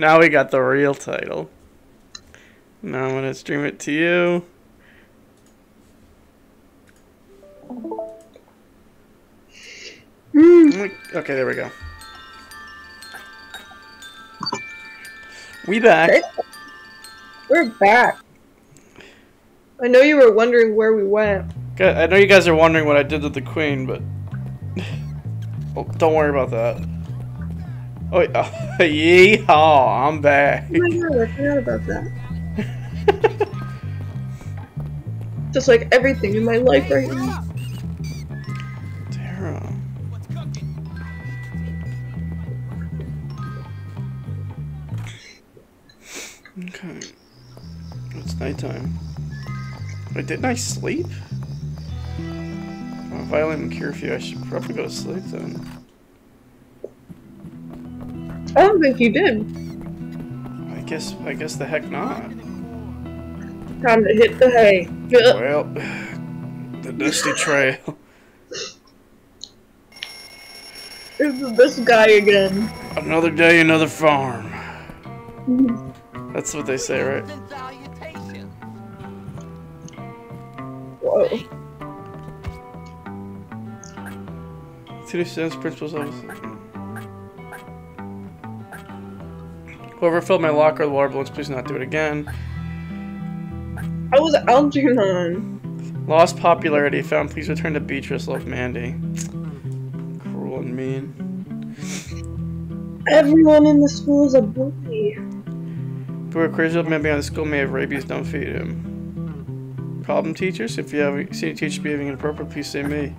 now we got the real title. Now I'm gonna stream it to you. Hmm. Mm, okay, there we go. We back. We're back. I know you were wondering where we went. I know you guys are wondering what I did to the queen, but oh, don't worry about that. Oh, oh yeehaw! I'm back. Oh my god, I forgot about that. Just like everything in my life right now. Tara. Okay. It's nighttime. Wait, didn't I sleep? If I'm violating curfew. I should probably go to sleep then. I don't think you did. I guess. I guess the heck not. Time to hit the hay. Well, the dusty trail. It's this guy again. Another day, another farm. That's what they say, right? Whoa. City students, principal's office. Whoever filled my locker with water balloons, please not do it again. I was Algernon. Lost popularity found. Please return to Beatrice. Love Mandy. Cruel and mean. Everyone in the school is a bully. Are crazy old man behind the school may have rabies. Don't feed him. Problem teachers? If you have seen a teacher behaving inappropriate, please say me.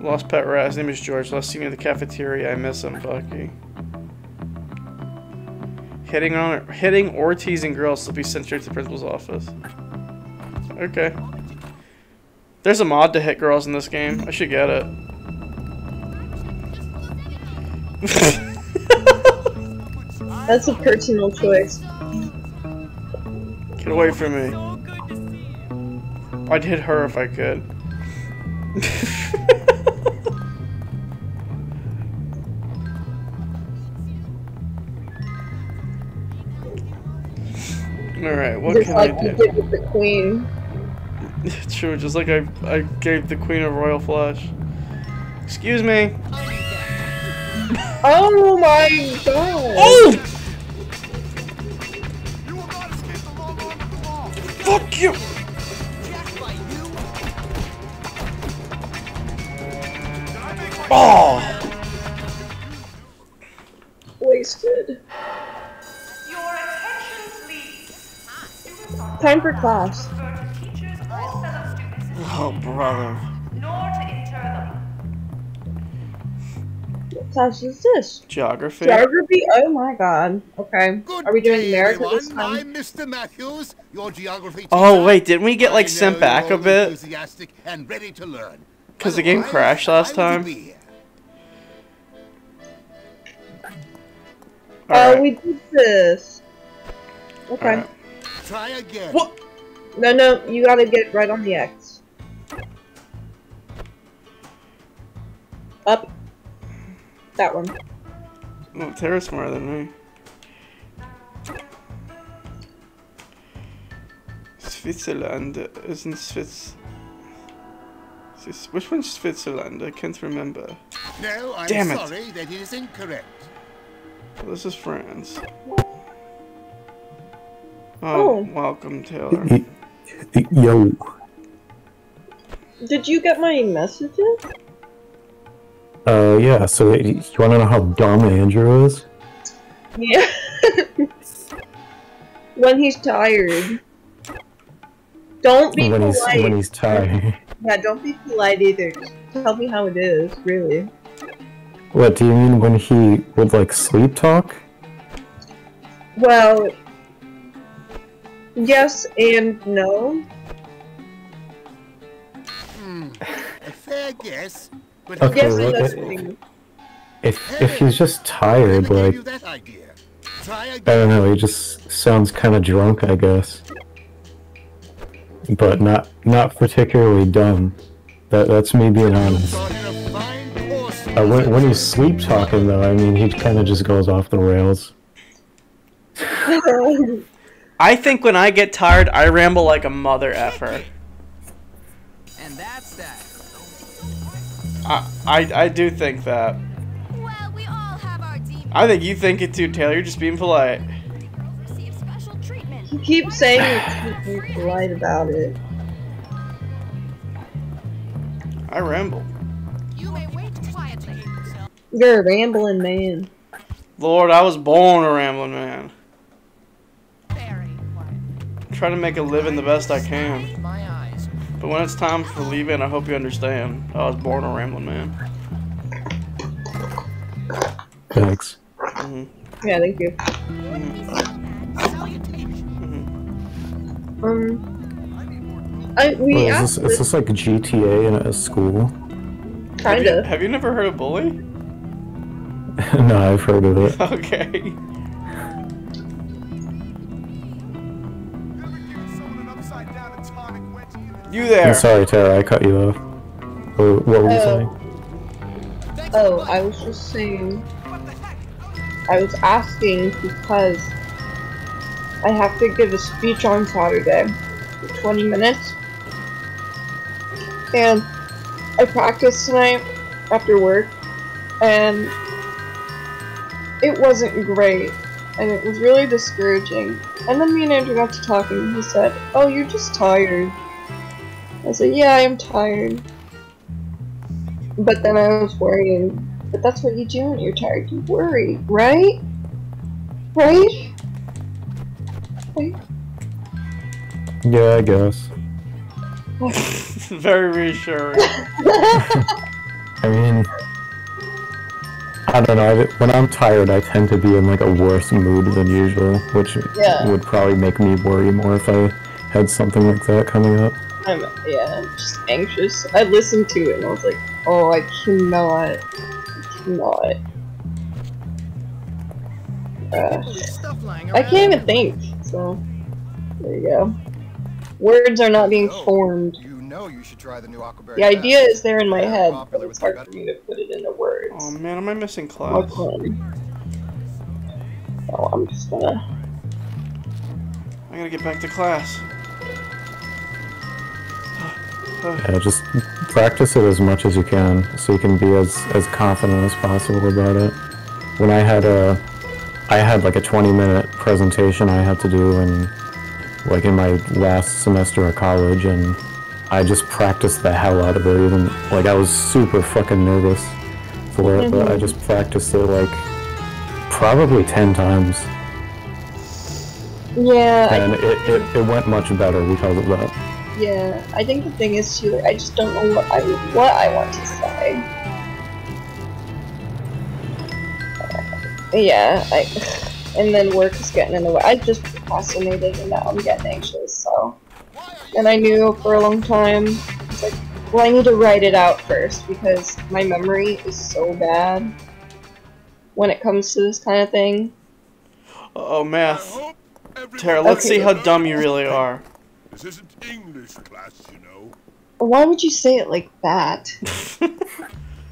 Lost pet rat. His name is George. Last seen in the cafeteria. I miss him, Bucky. Hitting on hitting or teasing girls will be sent straight to the principal's office. Okay. There's a mod to hit girls in this game. I should get it. That's a personal choice. Get away from me. I'd hit her if I could. Alright, what Just can like I do? did with the queen. True, just like I, I gave the queen a royal flush. Excuse me. Oh my god! Oh! Fuck you! Time for class. Refer to teachers or fellow students, Oh, brother. nor to inter them. What class is this? Geography? Geography? Oh my god. Okay. Good Are we doing day, America everyone. this time? I'm Mr. Matthews, your geography oh, teacher. Oh, wait, didn't we get, like, sent back a bit? Enthusiastic and ready to learn. 'Cause the game crashed last time? wouldn't be here. Oh, we did this. Okay. Alright. Try again. What? No, no, you gotta get right on the X. Up. That one. Oh, Tara's smarter than me. Switzerland isn't Swiss. Swiss- Which one's Switzerland? I can't remember. No, I'm Damn it. sorry, that is incorrect. Well, this is France. Oh, Oh. welcome, Taylor. Yo, Did you get my messages? uh, yeah. So you want to know how dumb Andrew is? Yeah. when he's tired. Don't be when he's polite. when he's tired. Yeah, don't be polite either. Just tell me how it is, really. What do you mean when he would like sleep talk? Well, yes and no. Hmm. A fair guess, but Okay, yes well, it- thing. If if he's just tired, like gave you that idea? Try I don't know, he just sounds kind of drunk, I guess. But not not particularly dumb. That that's me being honest. Got in a fine horse. Uh, when when he's sleep talking though, I mean he kind of just goes off the rails. I think when I get tired, I ramble like a mother effer. And that's that. I, I, I do think that. Well, we all have our. I think you think it too, Taylor. You're just being polite. Receive special treatment. You keep saying you're being polite about it. I ramble. You may wait quietly. You're a rambling man. Lord, I was born a rambling man. Very quiet. Trying to make a living the best I can. But when it's time for leaving, I hope you understand. I was born a rambling man. Thanks. hmm Yeah, thank you. Um, I we Well, is, asked this, is this like GTA in a school? Have kind you, of. have you never heard of bully? no, I've heard of it. Okay. You there? I'm sorry, Tara, I cut you off. What, what were you Oh. saying? Oh, I was just saying. I was asking because I have to give a speech on Saturday for 20 minutes. And I practiced tonight after work, and it wasn't great. And it was really discouraging. And then me and Andrew got to talking, and he said, Oh, you're just tired. I said, Yeah, I am tired. But then I was worrying. But that's what you do when you're tired. You worry, right? Right? Right? Yeah, I guess. Very reassuring. I mean, I don't know. I, when I'm tired, I tend to be in like a worse mood than usual, which Yeah. would probably make me worry more if I had something like that coming up. I'm yeah, just anxious. I listened to it and I was like, oh, I cannot, I cannot. Uh, I can't even think. So there you go. Words are not being Oh. formed. You know you should try the new Aquaberry. The idea is there in my head, but it's hard for me to put it into words. oh man, am I missing class? Okay. So I'm just gonna. I gotta get back to class. Yeah, just practice it as much as you can, so you can be as as confident as possible about it. When I had a, I had like a 20 minute presentation I had to do in, like in my last semester of college, and I just practiced the hell out of it. Even like I was super fucking nervous for it, but I mm-hmm. just practiced it like probably 10 times, Yeah, I and it, it, it went much better because of that. Yeah, I think the thing is too. I just don't know what I what I want to say. Uh, yeah, I and then work is getting in the way. I just procrastinated and now I'm getting anxious. So, and I knew for a long time. It's like, well, I need to write it out first because my memory is so bad when it comes to this kind of thing. Oh, math. Tara, let's see how dumb you really are. This isn't English class, you know. Why would you say it like that?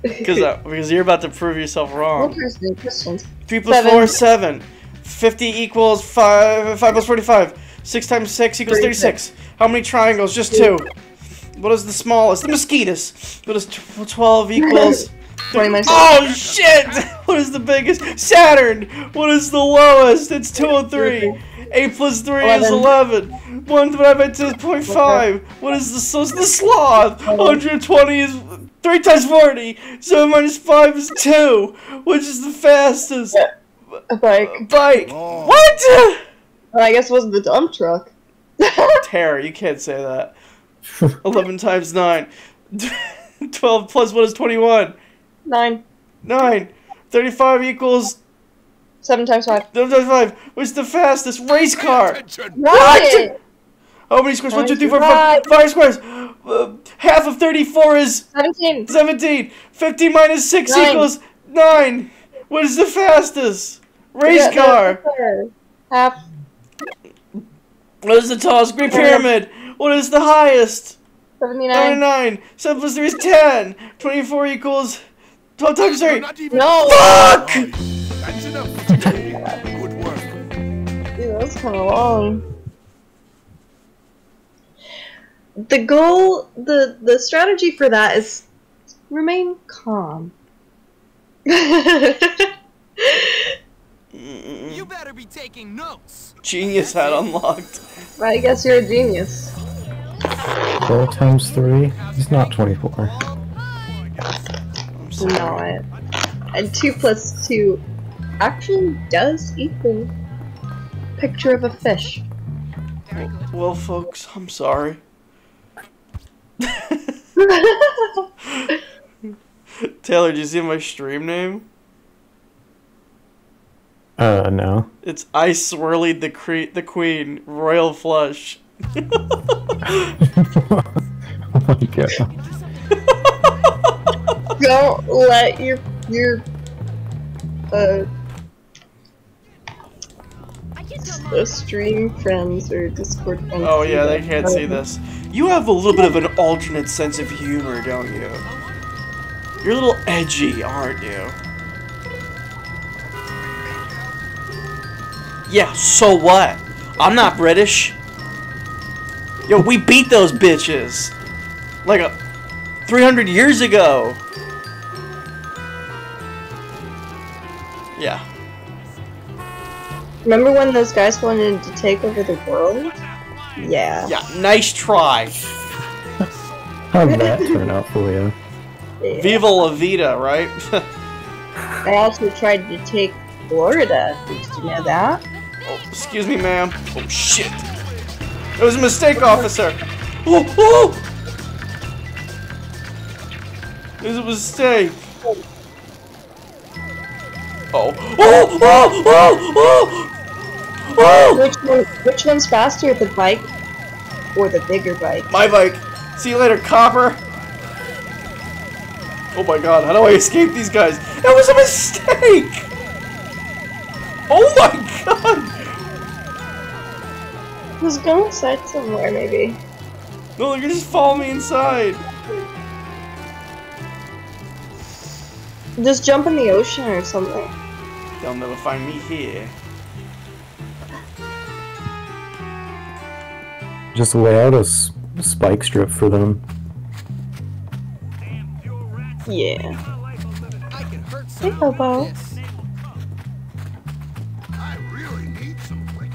Because uh, because you're about to prove yourself wrong. Interesting questions. 3 plus Seven. 4 is 7. 50 equals 5. 5 plus 45. 6 times 6 equals 36. How many triangles? Just 2. What is the smallest? The mosquitoes. What is tw- 12 equals? Twenty Oh shit! What is the biggest? Saturn! What is the lowest? It's 203. 8 plus 3 is 11. 1 divided by 2 is 0.5. What is the, so is the sloth? 120 is 3 times 40. 7 minus 5 is 2. Which is the fastest? Like, Bike. Oh. What? well, I guess it was the dump truck. Tara, you can't say that. 11 times 9. 12 plus 1 is 21. Nine. 9. 35 equals Seven times five. 7 times 5. What's the fastest? Race car. Attention! Right! How many squares? 1, 2, 3, 4, 5. 5 squares. Uh, half of 34 is Seventeen. 17. 15 minus 6 Nine. equals 9. What is the fastest? Race Yeah, car. Half. What is the tallest? Great Pyramid. What is the highest? Seventy-nine. 99. 7 plus 3 is 10. 24 equals 12 times 3. No! Fuck! That's enough for today. Good work. kind of long. The goal, the the strategy for that is remain calm. You better be taking notes. Genius hat unlocked. Well, I guess you're a genius. 4 times 3 is not 24. I'm. Not. And two plus two actually does equal picture of a fish. Well, folks, I'm sorry. Taylor, do you see my stream name? Uh, no. It's I swirlied the cre- the queen royal flush. oh my god. Don't let your your uh I can tell the stream friends or Discord friends. Oh see yeah, they that. can't see this. You have a little bit of an alternate sense of humor, don't you? You're a little edgy, aren't you? Yeah, so what? I'm not British. Yo, we beat those bitches. Like uh, a 300 years ago. Yeah. Remember when those guys wanted to take over the world? Yeah. Yeah, nice try. How'd that turn out for you? yeah. Viva la vida, right? I also tried to take Florida. Did you know that? Oh, excuse me, ma'am. Oh, shit. It was a mistake, officer. Oh, oh! It was a mistake. Oh. Oh, oh, oh, oh! Oh! Which one? Which one's faster, the bike or the bigger bike? My bike. See you later, copper. Oh my god, how do I escape these guys? It was a mistake! Oh my god! Let's go inside somewhere, maybe. No, you just follow me inside. Just jump in the ocean or something. They'll never find me here. Just lay out a s- spike strip for them. Yeah. I can Hey, someone Bobo. I really need some liquor.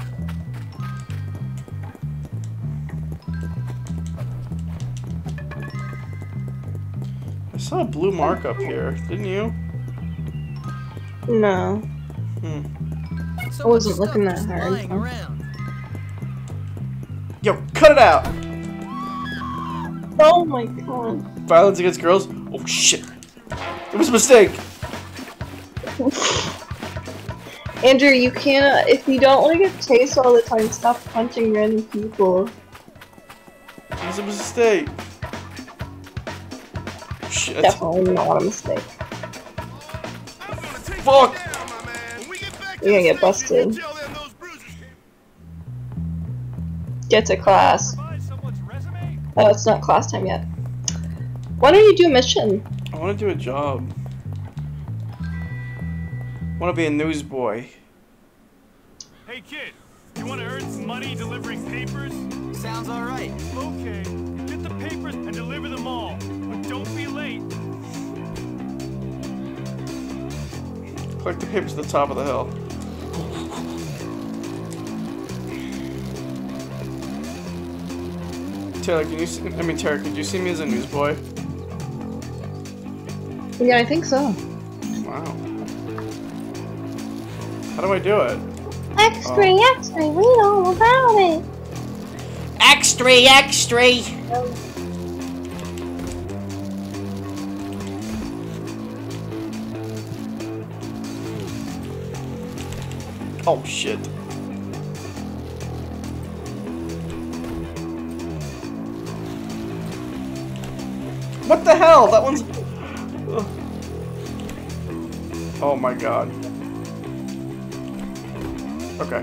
I saw a blue mark up here, didn't you? No. Hmm. I wasn't looking that hard. Lying around. Yo, cut it out! Oh my god. Violence against girls? Oh shit. It was a mistake! Andrew, you can't. If you don't want to get chased all the time, stop punching random people. It was a mistake. Shit. Definitely not a mistake. Fuck! Down, my man. When we get back to You're gonna get busted. Get to class. Oh, it's not class time yet. Why don't you do a mission? I wanna do a job. I wanna be a newsboy. Hey kid, you want to earn some money delivering papers? Sounds alright. Okay, get the papers and deliver them all. But don't be late. Collect the papers at the top of the hill. Taylor, can you see, I mean, Tara, could you see me as a newsboy? Yeah, I think so. Wow. How do I do it? Extra, extra, oh. read all about it. Extra, extra! Oh shit. What the hell? That one's. Ugh. Oh my god. Okay.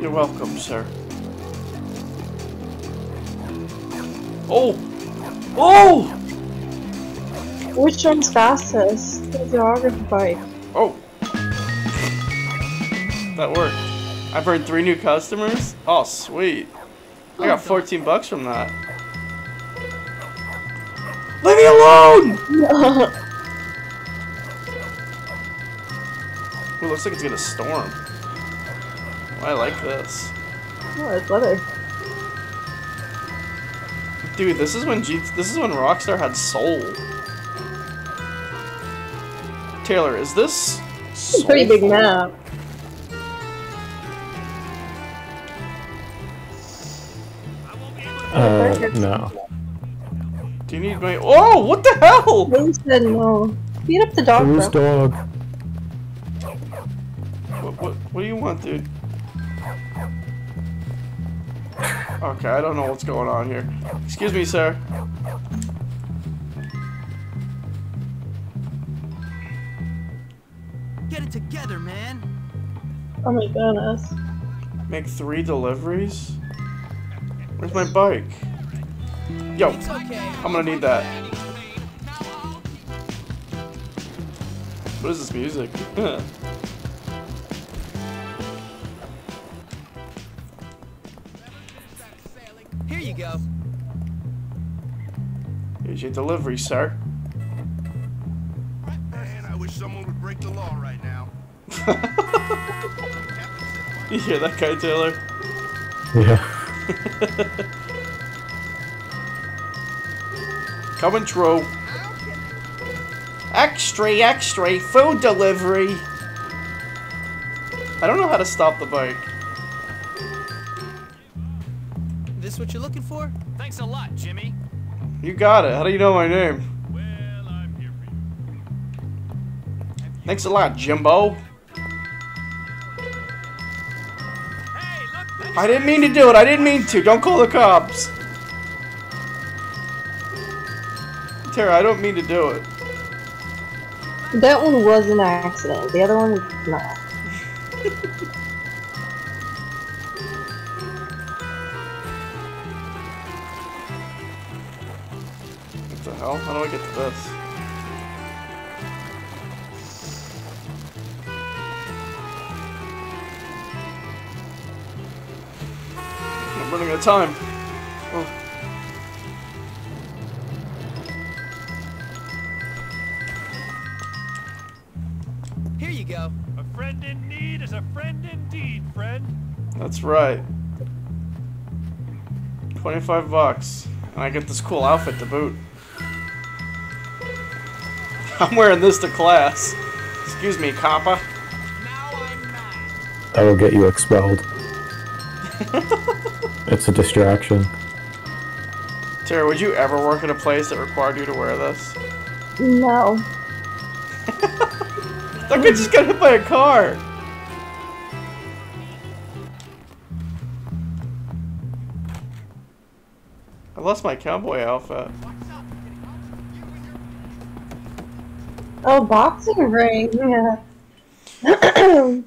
You're welcome, sir. Oh! Oh! Which one's fastest? The dog or the bike? Oh. That worked. I've earned three new customers. Oh, sweet. I got 14 bucks from that. Leave me alone! Ooh, looks like it's gonna storm. Oh, I like this. oh, it's leather. Dude, this is when G this is when Rockstar had soul. Taylor, is this It's a pretty big map. No. Do you need my Oh, what the hell? Who said no? Beat up the dog, Whose dog? What, what, what do you want, dude? Okay, I don't know what's going on here. Excuse me, sir. Get it together, man. Oh my goodness. Make three deliveries? Where's my bike? Yo, I'm gonna need that. What is this music? Here you go. Here's your delivery, sir. Man, I wish someone would break the law right now. You hear that guy, Taylor? Yeah. Coming true. Extra, extra, food delivery. I don't know how to stop the bike. This what you're looking for? Thanks a lot, Jimmy. You got it. How do you know my name? Well, I'm here for you. Thanks a lot, Jimbo. Hey, look! I didn't mean to do it. I didn't mean to. Don't call the cops. Tara, I don't mean to do it. That one was an accident. The other one was not. What the hell? How do I get to this? I'm running out of time. Right. 25 bucks. And I get this cool outfit to boot. I'm wearing this to class. Excuse me, coppa. Now I'm mad. That will get you expelled. it's a distraction. Tara, would you ever work at a place that required you to wear this? No. That guy just got hit by a car. Lost my cowboy outfit. Oh, boxing ring. Yeah. Hmm.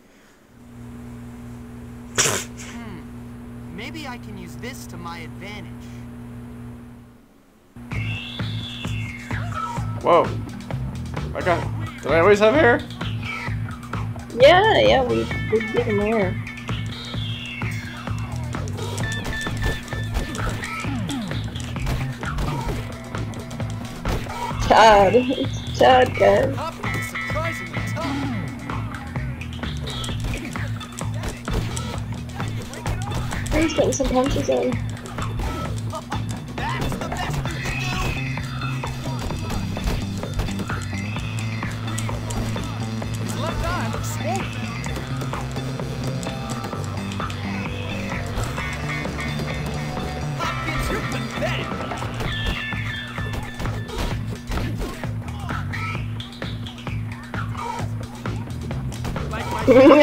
Maybe I can use this to my advantage. Whoa. I got. Did I always have hair? yeah, yeah, we we get him here. Chad. It's Chad, guys. Tough. He's getting some punches in.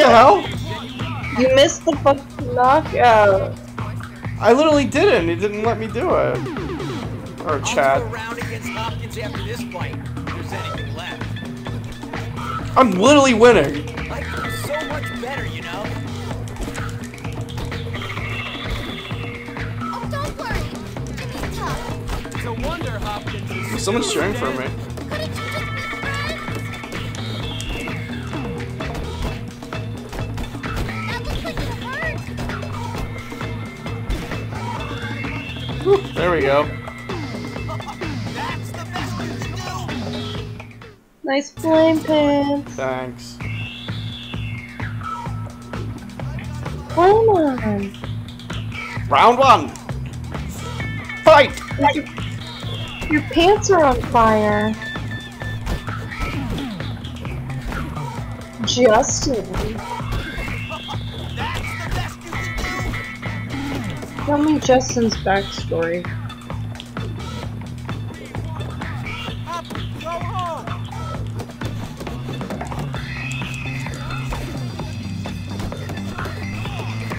The hell? You missed the fucking knockout. I literally didn't. It didn't let me do it. Or chat. go around against Hopkins after this fight. If there's anything left. I'm literally winning. I so much better, you know? Oh, don't worry. Jimmy's tough. It's a wonder Hopkins is Someone's cheering for me. There we go. Nice flame pants. Thanks. Come on. Round one. Fight! Your, your pants are on fire. Justin. Tell me Justin's backstory.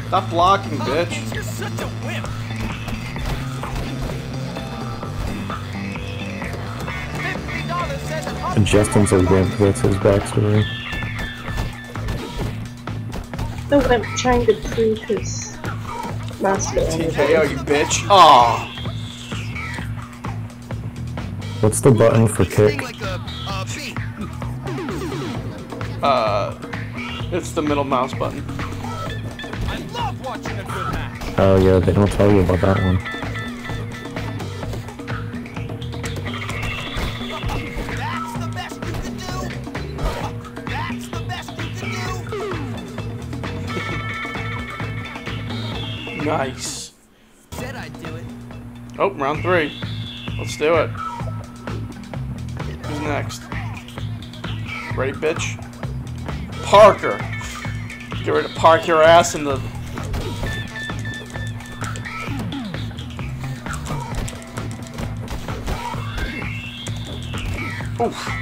Stop blocking, bitch. Hopkins, you're such a whip. Fifty dollars says that Hopkins- Justin's a wimp, that's his backstory. The wimp trying to prove his masculinity. TKO, you bitch. Aw. What's the button for kick? like a, a bee. Uh, it's the middle mouse button. I love watching a good match. Oh yeah, they don't tell you about that one. Oh, round three. Let's do it. Who's next? Ready, bitch? Parker. Get ready to park your ass in the. Oof.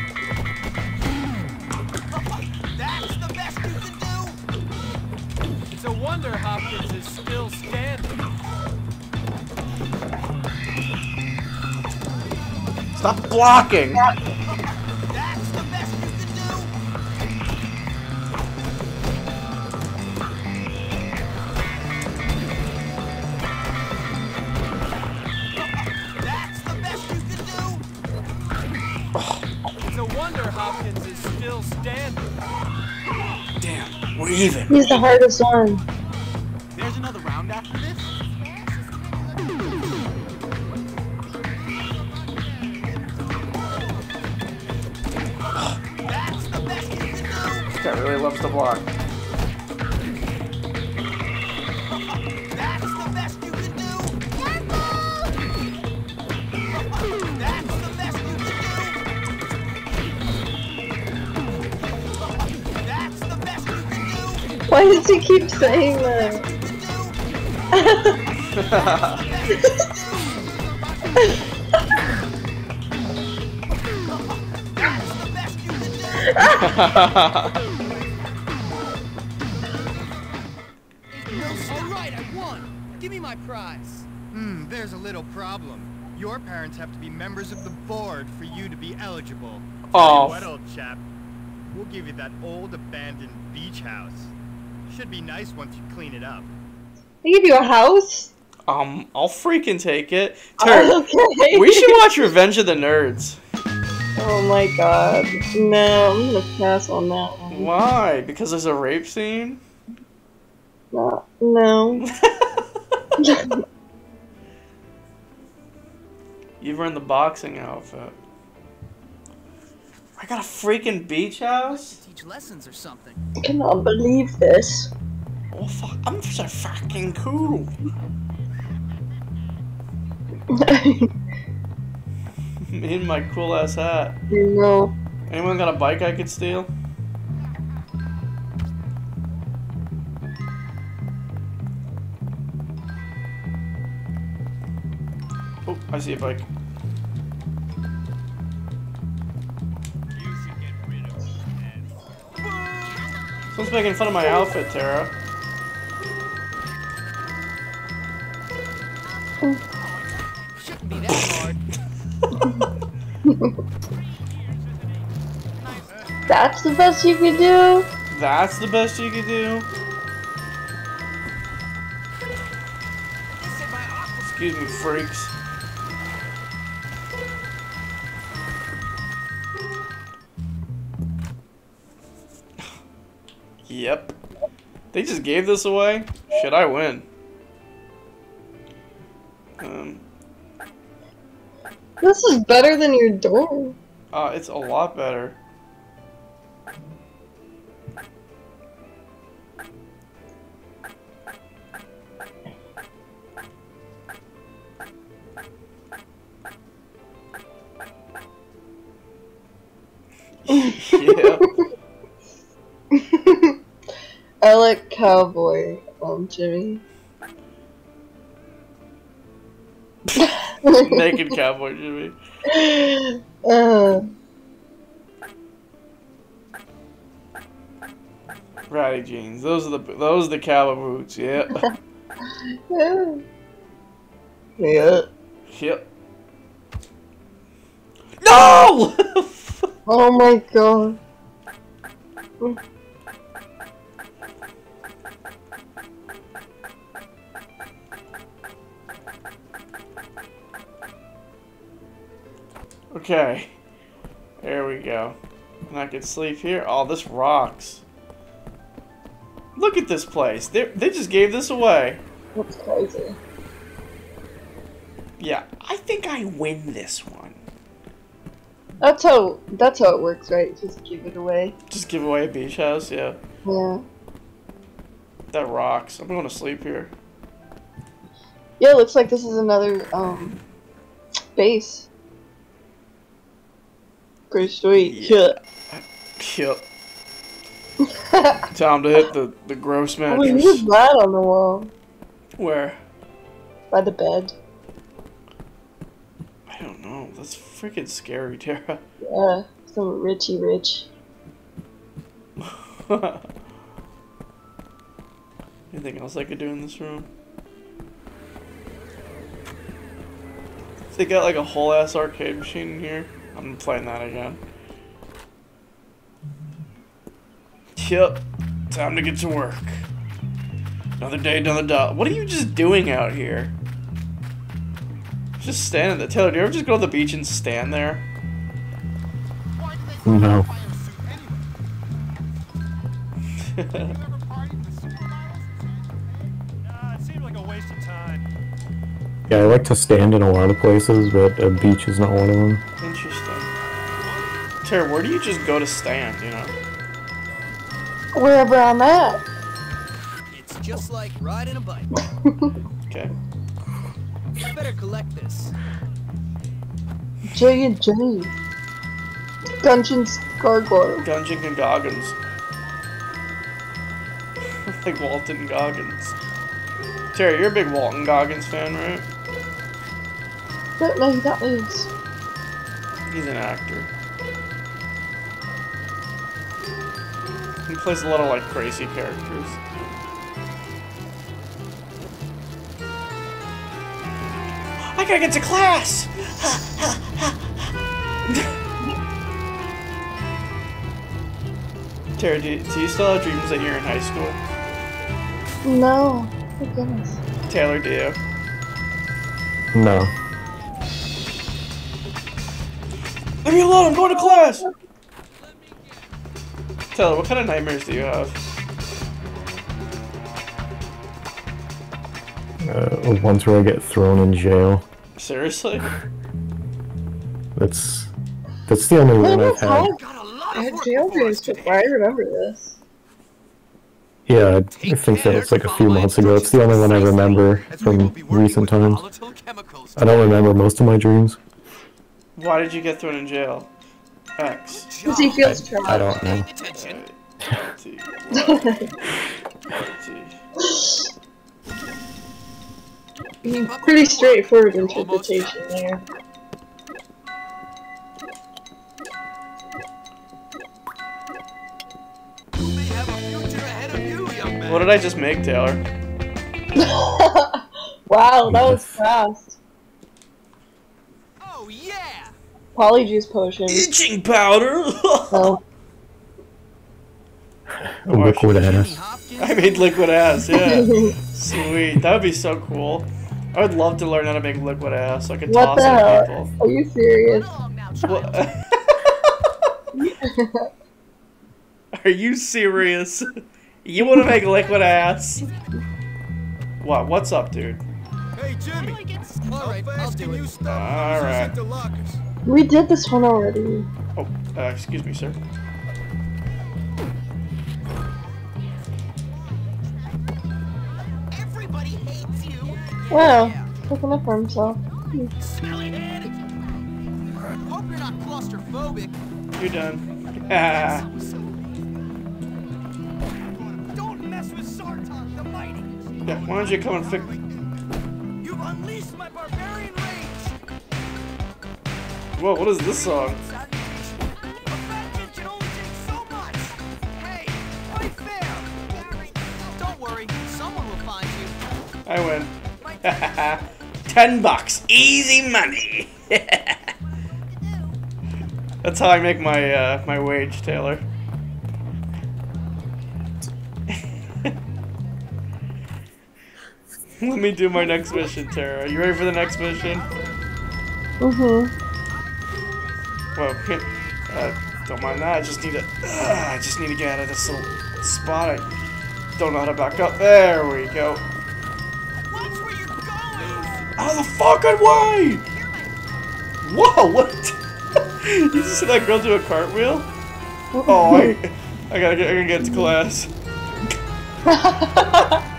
Standing. Damn, we're even. He's the hardest one. There's another round after this? The really loves can do. Why does he keep saying that? That's the best you parents have to be members of the board for you to be eligible. Oh. what, old chap, we'll give you that old abandoned beach house. Should be nice once you clean it up. They give you a house? Um, I'll freaking take it. Terry, okay. we should watch Revenge of the Nerds. Oh my god. No, I'm gonna pass on that one. Why? Because there's a rape scene? No. no. You were in the boxing outfit. I got a freaking beach house? Teach lessons or something. I cannot believe this. Oh fuck, I'm so fucking cool. Me and my cool ass hat. you know. Anyone got a bike I could steal? I see a bike. You should get rid of it. Someone's making fun of my outfit, Tara. Shouldn't be that hard. That's the best you could do? That's the best you could do? Excuse me, freaks. Yep. They just gave this away? Should I win? Um, this is better than your door. Uh, it's a lot better. Cowboy, um, Jimmy. Naked cowboy Jimmy. Uh, Ratty jeans. Those are the those are the cowboy boots. Yep. yeah. Yeah. yep. No! Oh my god. Okay. There we go. And I can sleep here. Oh, this rocks. Look at this place. They they just gave this away. That's crazy. Yeah, I think I win this one. That's how that's how it works, right? Just give it away. Just give away a beach house. Yeah, Yeah. that rocks. I'm going to sleep here. Yeah, it looks like this is another um base. Pretty sweet. Yeah. Yep. Time to hit the the gross Oh, mattress. that on the wall? Where? By the bed. I don't know. That's freaking scary, Tara. Yeah. Some Richie Rich. Anything else I could do in this room? They got like a whole ass arcade machine in here. I'm playing that again. Yep. Time to get to work. Another day, another dollar. What are you just doing out here? Just standing there. Taylor, do you ever just go to the beach and stand there? No. Uh, it seemed like a waste of time. Yeah, I like to stand in a lot of places, but a beach is not one of them. Interesting. Tara, where do you just go to stand, you know? Wherever I'm at. It's just like riding a bike. Okay. You better collect this. J and J. Dungeons Gargoyle. Gungeon and Goggins. like Walton Goggins. Terry, you're a big Walton Goggins fan, right? Don't know who that is. He's an actor. Plays a lot of like crazy characters. I gotta get to class! Tara, do, do you still have dreams that you're in high school? No. Oh goodness. Taylor, do you? No. Leave me alone, I'm going to class! Taylor, what kind of nightmares do you have? Uh, ones where I get thrown in jail. Seriously? That's that's the only one I've had. I had jail dreams before. I remember this. Yeah, I, I think that was like a few months ago. It's the only one I remember from recent times. I don't remember most of my dreams. Why did you get thrown in jail? X. Because he feels trapped. I don't know. Pretty straightforward interpretation there. What did I just make, Taylor? wow, that was fast. Oh yeah! Polyjuice potion. Itching powder! oh. Liquid ass. I made liquid ass, yeah. Sweet. That would be so cool. I would love to learn how to make liquid ass so I could What toss the it at hell? people. Are you serious? What? Are you serious? You want to make liquid ass? What? What's up, dude? Hey, Jimmy. All right, I'll fast do can it. you stuff All losers right. Into lockers? We did this one already. Oh, uh, excuse me, sir. Everybody hates you. Wow, looking up for himself. Smelly head. Hope you're not claustrophobic. You're done. Ah, Don't mess with Sartok the Mighty. yeah, why don't you come and fix? You've unleashed my barbarian rage. Whoa, what is this song? I win. Ten bucks, easy money. That's how I make my uh, my wage, Taylor. Let me do my next mission, Tara. Are You ready for the next mission? Mm-hmm. Well, uh, don't mind that. I just need to. Uh, I just need to get out of this little spot. I don't know how to back up. There we go. Watch where you're going. Out of the fucking way! Whoa! What? you just see that girl do a cartwheel? Oh, I, I gotta get. I gotta get to class.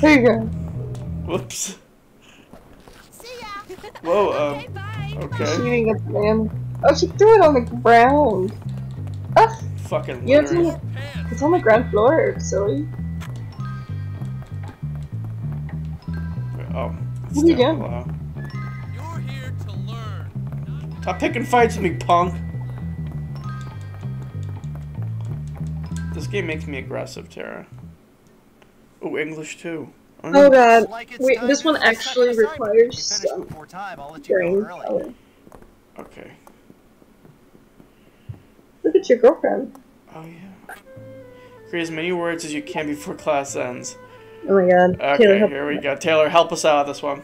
There you go. Whoops. See ya. Whoa. okay, Um. bye. Okay. Shooting at the man. Oh, she threw it on the ground. Ah, Fucking. yeah, it's on, the, it's on the ground floor, silly. Oh. What are you doing? Below. You're here to learn. Stop picking fights with me, punk. This game makes me aggressive, Tara. Oh, English too. Oh, oh god. Like Wait, this one actually requires If some before time, I'll let you brain early. power. Okay. Look at your girlfriend. Oh yeah. Create as many words as you can before class ends. Oh my god. Okay, Taylor, here we go. Taylor, help us out with this one.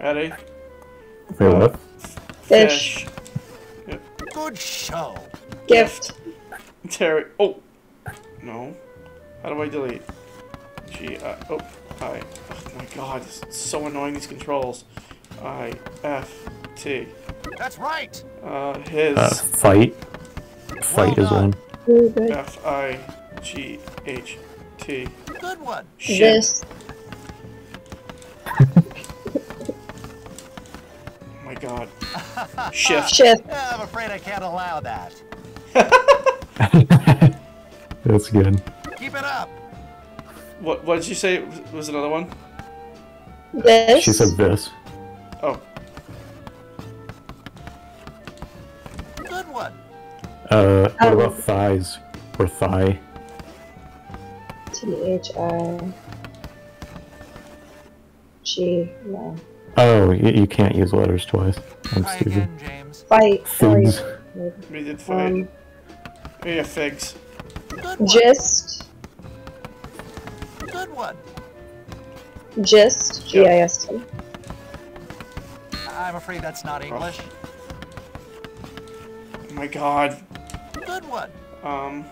Ready? Wait, what? Fish. Good show. Gift. Terry. Oh. No. How do I delete? G. Uh, oh. I. Oh my god. This is so annoying. These controls. I. F. T. That's right. Uh. His. Uh, fight. Fight is one. F. I. G. H. T. Good one. Shit. This. Oh my god. Shift. Shift. I'm afraid I can't allow that. That's good. Keep it up. What? What did you say? Was- Was another one? This. She said this. Oh. Good one. Uh, what Oh. about thighs? Or thigh? T H I. G. No. Oh, you, you can't use letters twice. I'm Try stupid. again, James. Fight. Figs. yeah. We did fight. Um, yeah, figs. Good one. gist. Good one. Gist. G I S T. I'm afraid that's not English. Oh my god. Good one. Um.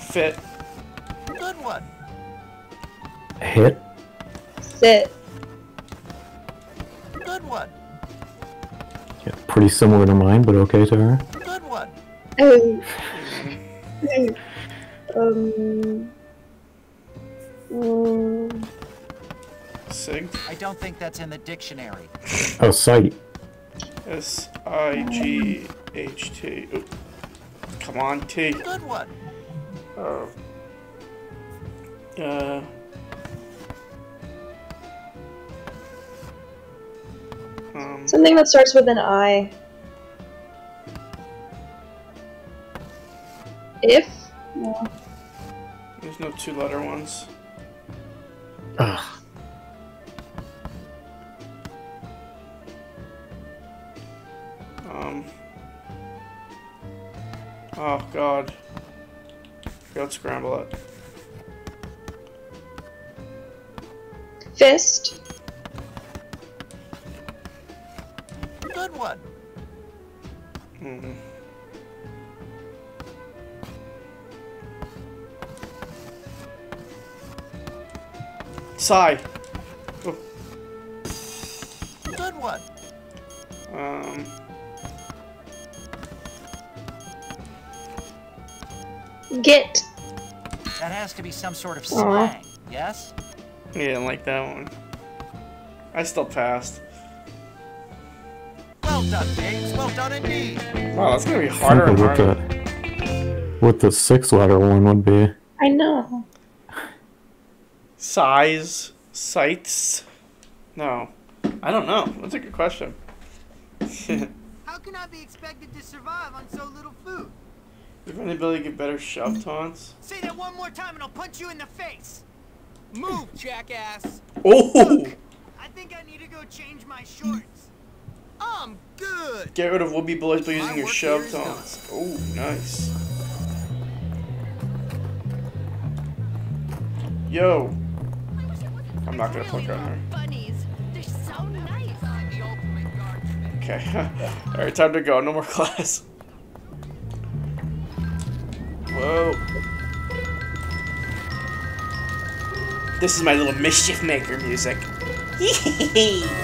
Fit. Good one. Hit? Sit. Good one. Yeah, pretty similar to mine, but okay, Tara. Good one. Oh. um. Mm, Sig. I don't think that's in the dictionary. Oh, sight. S I G H T. Ooh. Come on, T. Good one. Oh. Uh. Um, something that starts with an I. If. No. There's no two letter ones. Ugh. Um. Oh god. Let's scramble it. Fist. Good one. Mm. Sigh. Good one. Um. Get. That has to be some sort of Aw. slang, yes? He didn't like that one. I still passed. Well done, James. Well done indeed. Wow, that's gonna be I harder and think harder. what the, what the six letter one would be. I know. Size, sights. No, I don't know. That's a good question. How can I be expected to survive on so little food? Is there any get better shove taunts? Say that one more time and I'll punch you in the face. Move, jackass. Oh! I think I need to go change my shorts. I'm good. Get rid of would-be boys by using your shove here is done. taunts. Oh, nice. Yo. I'm not gonna click on her. Okay. Alright, time to go. No more class. Whoa. This is my little mischief maker music.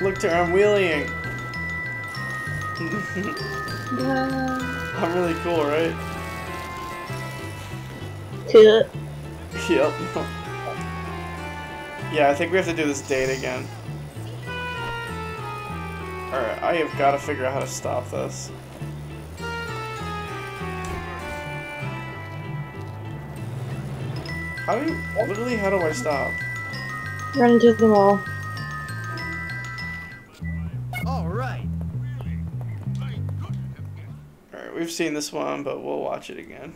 Look to her, I'm wheeling. I'm really cool, right? Cool. Yep. Yeah, I think we have to do this date again. Alright, I have got to figure out how to stop this. How do you, literally, how do I stop? Run into the wall. We've seen this one, but we'll watch it again.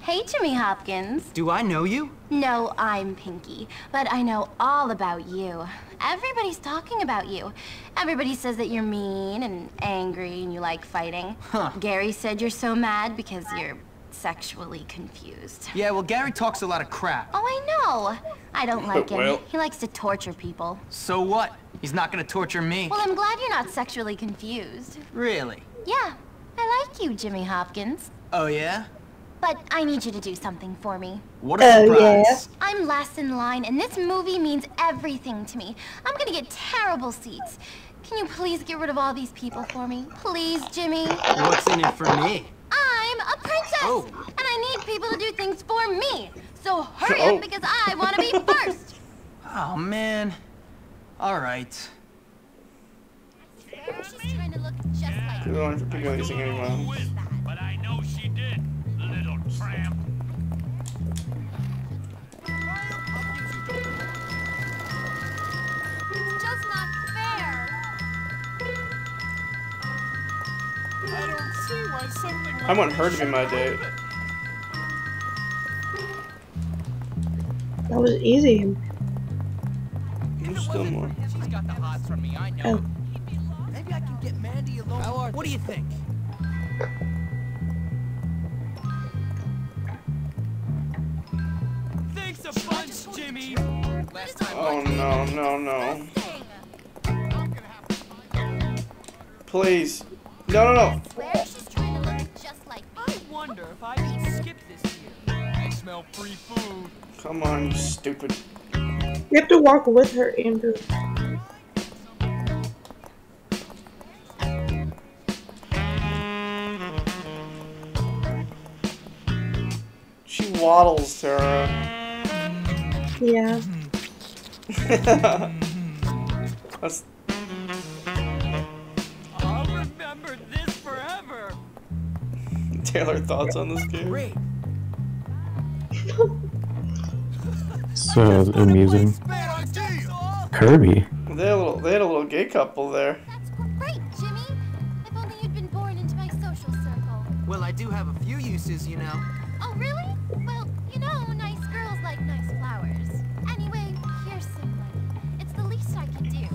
Hey, Jimmy Hopkins. Do I know you? No, I'm Pinky, but I know all about you. Everybody's talking about you. Everybody says that you're mean and angry and you like fighting. Huh. Gary said you're so mad because you're sexually confused. Yeah, well, Gary talks a lot of crap. Oh, I know. I don't like him. Well. He likes to torture people. So what? He's not gonna torture me. Well, I'm glad you're not sexually confused. Really? Yeah, I like you, Jimmy Hopkins. Oh, yeah? But I need you to do something for me. What a Oh, surprise. yeah? I'm last in line, and this movie means everything to me. I'm gonna get terrible seats. Can you please get rid of all these people for me? Please, Jimmy? What's in it for me? I'm a princess, Oh. and I need people to do things for me. So hurry Oh. up because I want to be first. Oh, man. All right. She's trying to look just like You're the one for people using anyone. But I know she did, little tramp. I don't see why something like I want her to be my date. That was easy. There's still more. She's got the hots from me, I know. Oh. Maybe I can get Mandy alone. How are what do you think? Thanks a bunch, Jimmy. Last time Oh no, no, no. Please. No, no, no. Where she's trying to look just like. I wonder if I skip this year. I smell free food. Come on, you stupid. You have to walk with her, Andrew. She waddles, Sarah. Yeah. That's Taylor thoughts on this game. Great. So amusing. Kirby. They had a little, they had a little gay couple there. That's great, Jimmy. If only you'd been born into my social circle. Well, I do have a few uses, you know. Oh, really? Well, you know, nice girls like nice flowers. Anyway, here's some money. It's the least I can do.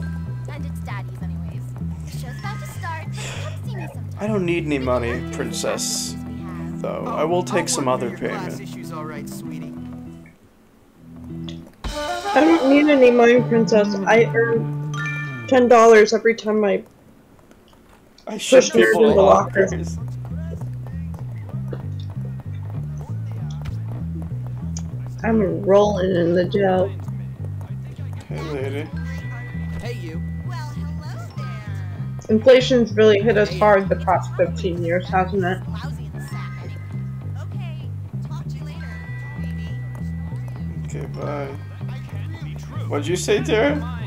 And it's daddy's anyways. The show's about to start, but come see me sometime. I don't need any money, princess. Though oh, I will oh, take some oh, other payment. issues, all right, sweetie. I don't need any money, princess. I earn ten dollars every time I I push nerds people into lockers. lockers. I'm rolling in the jail. Hey, lady. Hey, you. Inflation's really hit us hard the past 15 years, hasn't it? Bye. What'd you say, Tara?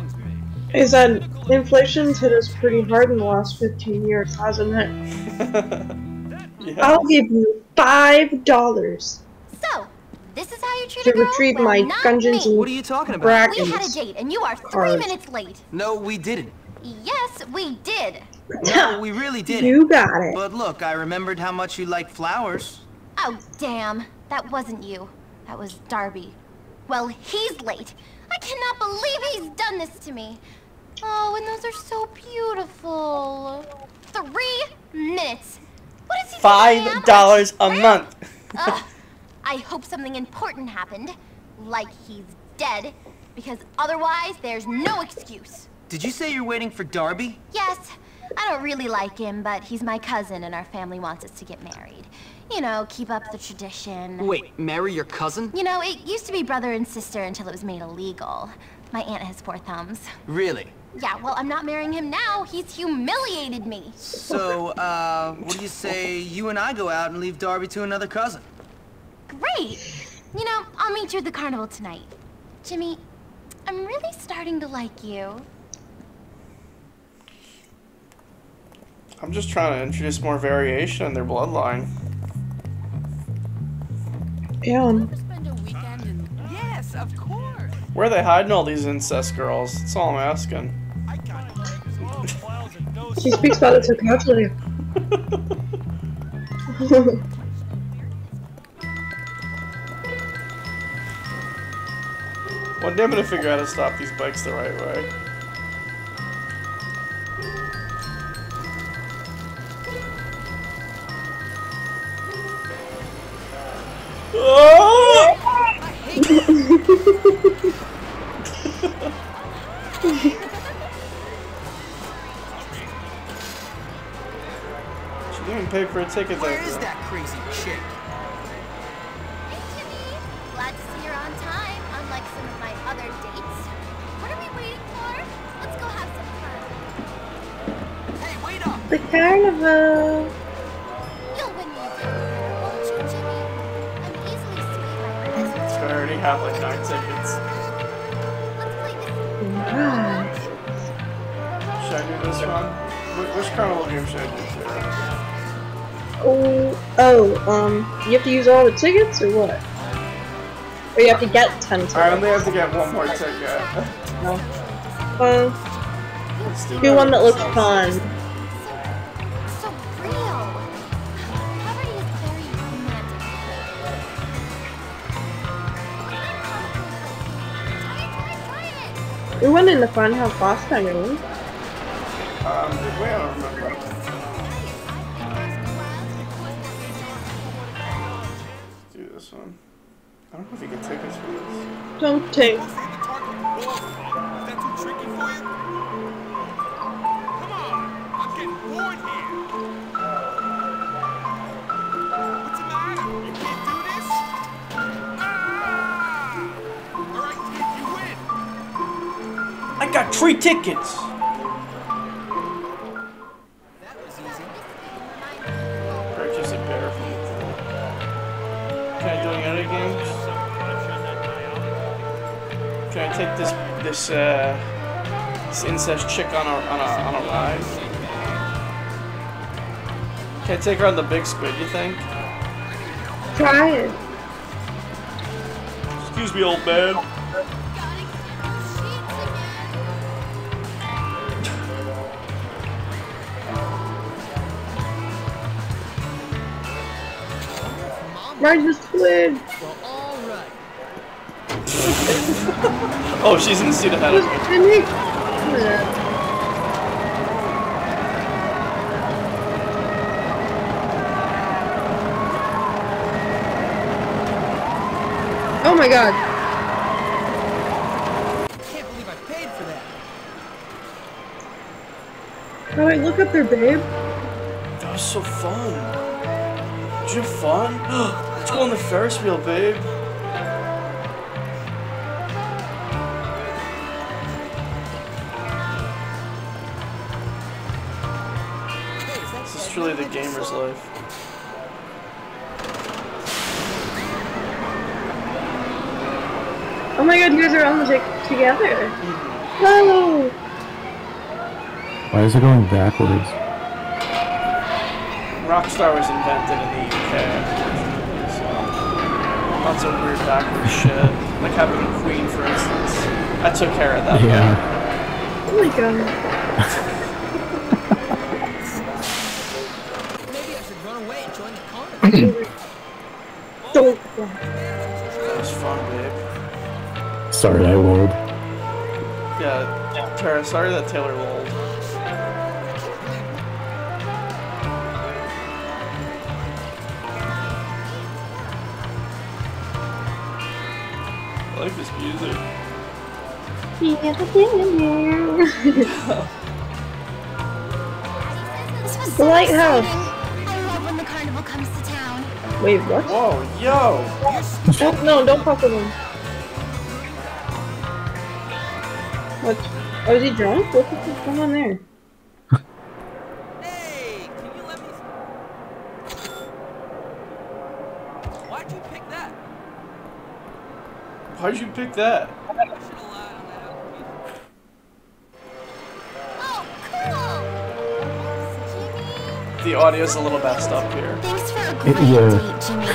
Is that inflation's hit us pretty hard in the last 15 years, hasn't it? yeah. I'll give you five dollars So, this is how you treat to a girl? retrieve Well, my not Dungeons me. and What are you talking about? Dragons. We had a date, and you are three Cards. minutes late. No, we didn't. Yes, we did. No, we really didn't. You got it. But look, I remembered how much you like flowers. Oh, damn. That wasn't you. That was Derby. Well, he's late. I cannot believe he's done this to me. Oh, and those are so beautiful. Three minutes. What does he think Five dollars a Ugh. month. Ugh. I hope something important happened. Like he's dead. Because otherwise, there's no excuse. Did you say you're waiting for Derby? Yes, I don't really like him, but he's my cousin and our family wants us to get married. You know, keep up the tradition. Wait, marry your cousin? You know, it used to be brother and sister until it was made illegal. My aunt has four thumbs. Really? Yeah, well, I'm not marrying him now. He's humiliated me. So, uh, what do you say you and I go out and leave Derby to another cousin? Great! You know, I'll meet you at the carnival tonight. Jimmy, I'm really starting to like you. I'm just trying to introduce more variation in their bloodline. Yeah. Yes, of course. Where are they hiding all these incest girls? That's all I'm asking. She speaks about it so casually. One day I'm gonna figure out how to stop these bikes the right way. She didn't pay for a ticket Where that is that crazy chick? Have like nine tickets. Let's play this. Right. Should I do this one? Wh- Which carnival game should I do? Oh, oh, um, you have to use all the tickets or what? Or you have to get 10 tickets? I only have to get one more ticket. Well, Let's do do one that looks fun. We went in the fun house last time, didn't we? Um, did we? I don't remember. Let's do this one. I don't know if you get tickets for this. Don't take. You win. I got three tickets! That was easy. Purchase a pair from the pool. Can I do any other games? Can I take this this uh this incest chick on a on a on a ride? Can I take her on the big squid, you think? Try it. Excuse me, old man. Ride the squid. Well, all right. Oh, she's in the seat ahead of me. Yeah. Oh my god. I can't believe I paid for that. I look up there, babe? That was so fun. Did you have fun? Let's go on the Ferris wheel, babe. This is truly the gamer's life. Oh my god, you guys are on the t- together. Whoa! Why is it going backwards? Rockstar was invented in the UK. So, lots of weird backwards shit. Like having a queen, for instance. I took care of that. Yeah. Oh my god. Maybe I should run away and join the carnival. Don't. That was fun, babe. Sorry, I rolled. Yeah, Tara, sorry that Taylor rolled. This was The lighthouse. exciting. I the carnival comes to town. Wait, what? Whoa, yo! Don't, no, don't fuck with him. What? Oh, is he drunk? What the fuck's going on there? Hey, can you let me? Why'd you pick that? Why'd you pick that? The audio's a little messed up here. thanks for a It- great yeah. date, Jimmy.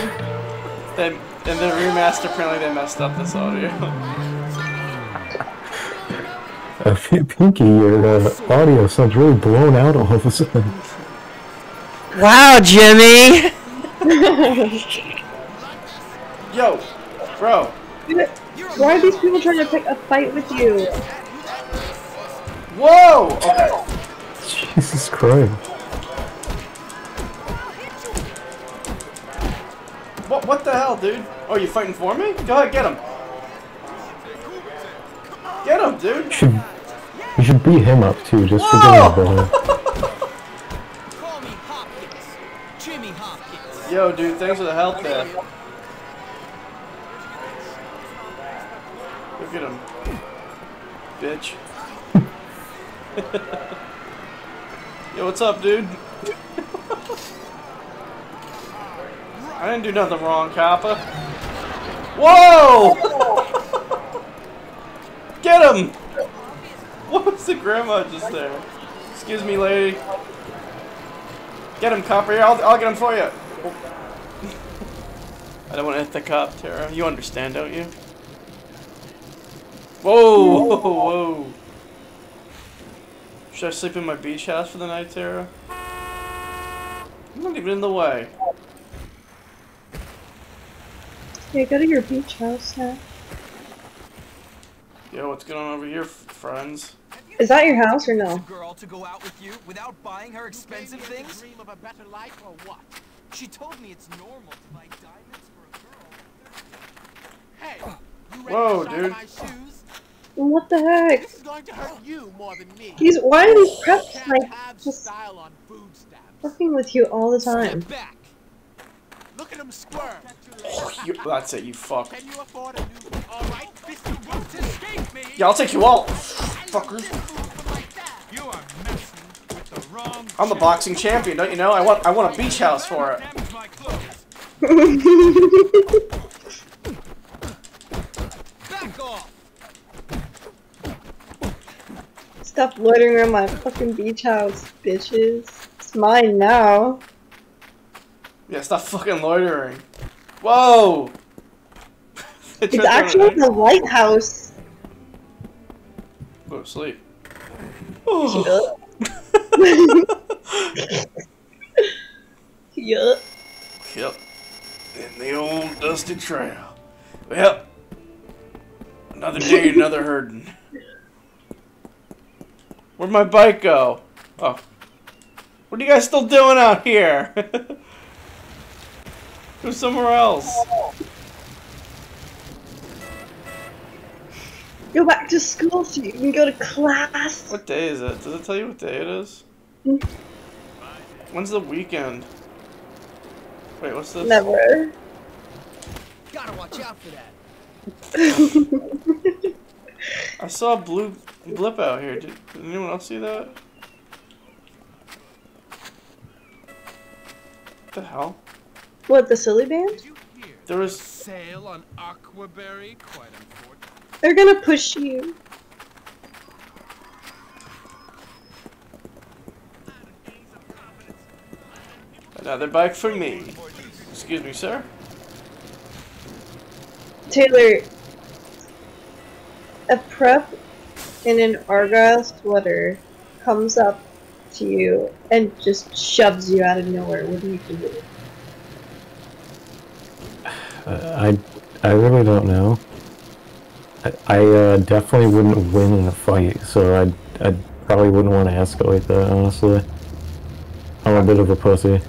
They, in the remaster, apparently they messed up this audio. Uh, Pinky, your uh, audio sounds really blown out all of a sudden. Wow, Jimmy! Yo, bro. Why are these people trying to pick a fight with you? Whoa! Okay. Jesus Christ. What, what the hell, dude? Oh, you fighting for me? Go ahead, get him. Get him, dude. You should, you should beat him up too, just for Whoa! being a brother. Call me Hopkins. Jimmy Hopkins. Yo, dude, thanks for the help there. Look at him. Bitch. Yo, what's up, dude? I didn't do nothing wrong, Kappa. Whoa! Get him! What was the grandma just there? Excuse me, lady. Get him, copper. Here, I'll, I'll get him for you. I don't want to hit the cop, Tara. You understand, don't you? Whoa, whoa, whoa. Should I sleep in my beach house for the night, Tara? I'm not even in the way. Hey, go to your beach house now. Yo, what's going on over here, friends? Is that your house or no? Girl to go out with you without buying her expensive things? Dream of a better life or what? She told me it's normal to buy diamonds for a girl. Hey, you ready Whoa, to dude. my shoes? What the heck? This is going to hurt you more than me. He's why are these You preps like just style on food stamps. fucking with you all the time? Back. Look at him squirm. Oh, you, that's it, you fuck. Can you afford a new? All right, this you won't escape me. Yeah, I'll take you all, fuckers. You are messing with the wrong I'm the boxing champion, don't you know? I want, I want a beach house for it. Damage my clothes. Back off. Stop loitering around my fucking beach house, bitches. It's mine now. Yeah, stop fucking loitering. Whoa! It's actually the lighthouse. Go to sleep. Yup. Yep. In the old dusty trail. Well, another day, another herding. Where'd my bike go? Oh. What are you guys still doing out here? Go somewhere else. Go back to school so you can go to class. What day is it? Does it tell you what day it is? Hmm? When's the weekend? Wait, what's this? Never. Gotta watch out for that. I saw a blue blip out here. Did, did anyone else see that? What the hell? What, the silly band? There is was. Sail on Aquaberry? Quite unfortunate. They're gonna push you. Another bike for me. Excuse me, sir. Taylor, a prep in an Argyle sweater comes up to you and just shoves you out of nowhere. What do you do? I, I really don't know. I, I uh, definitely wouldn't win in a fight, so I I probably wouldn't want to escalate that, honestly. I'm a bit of a pussy.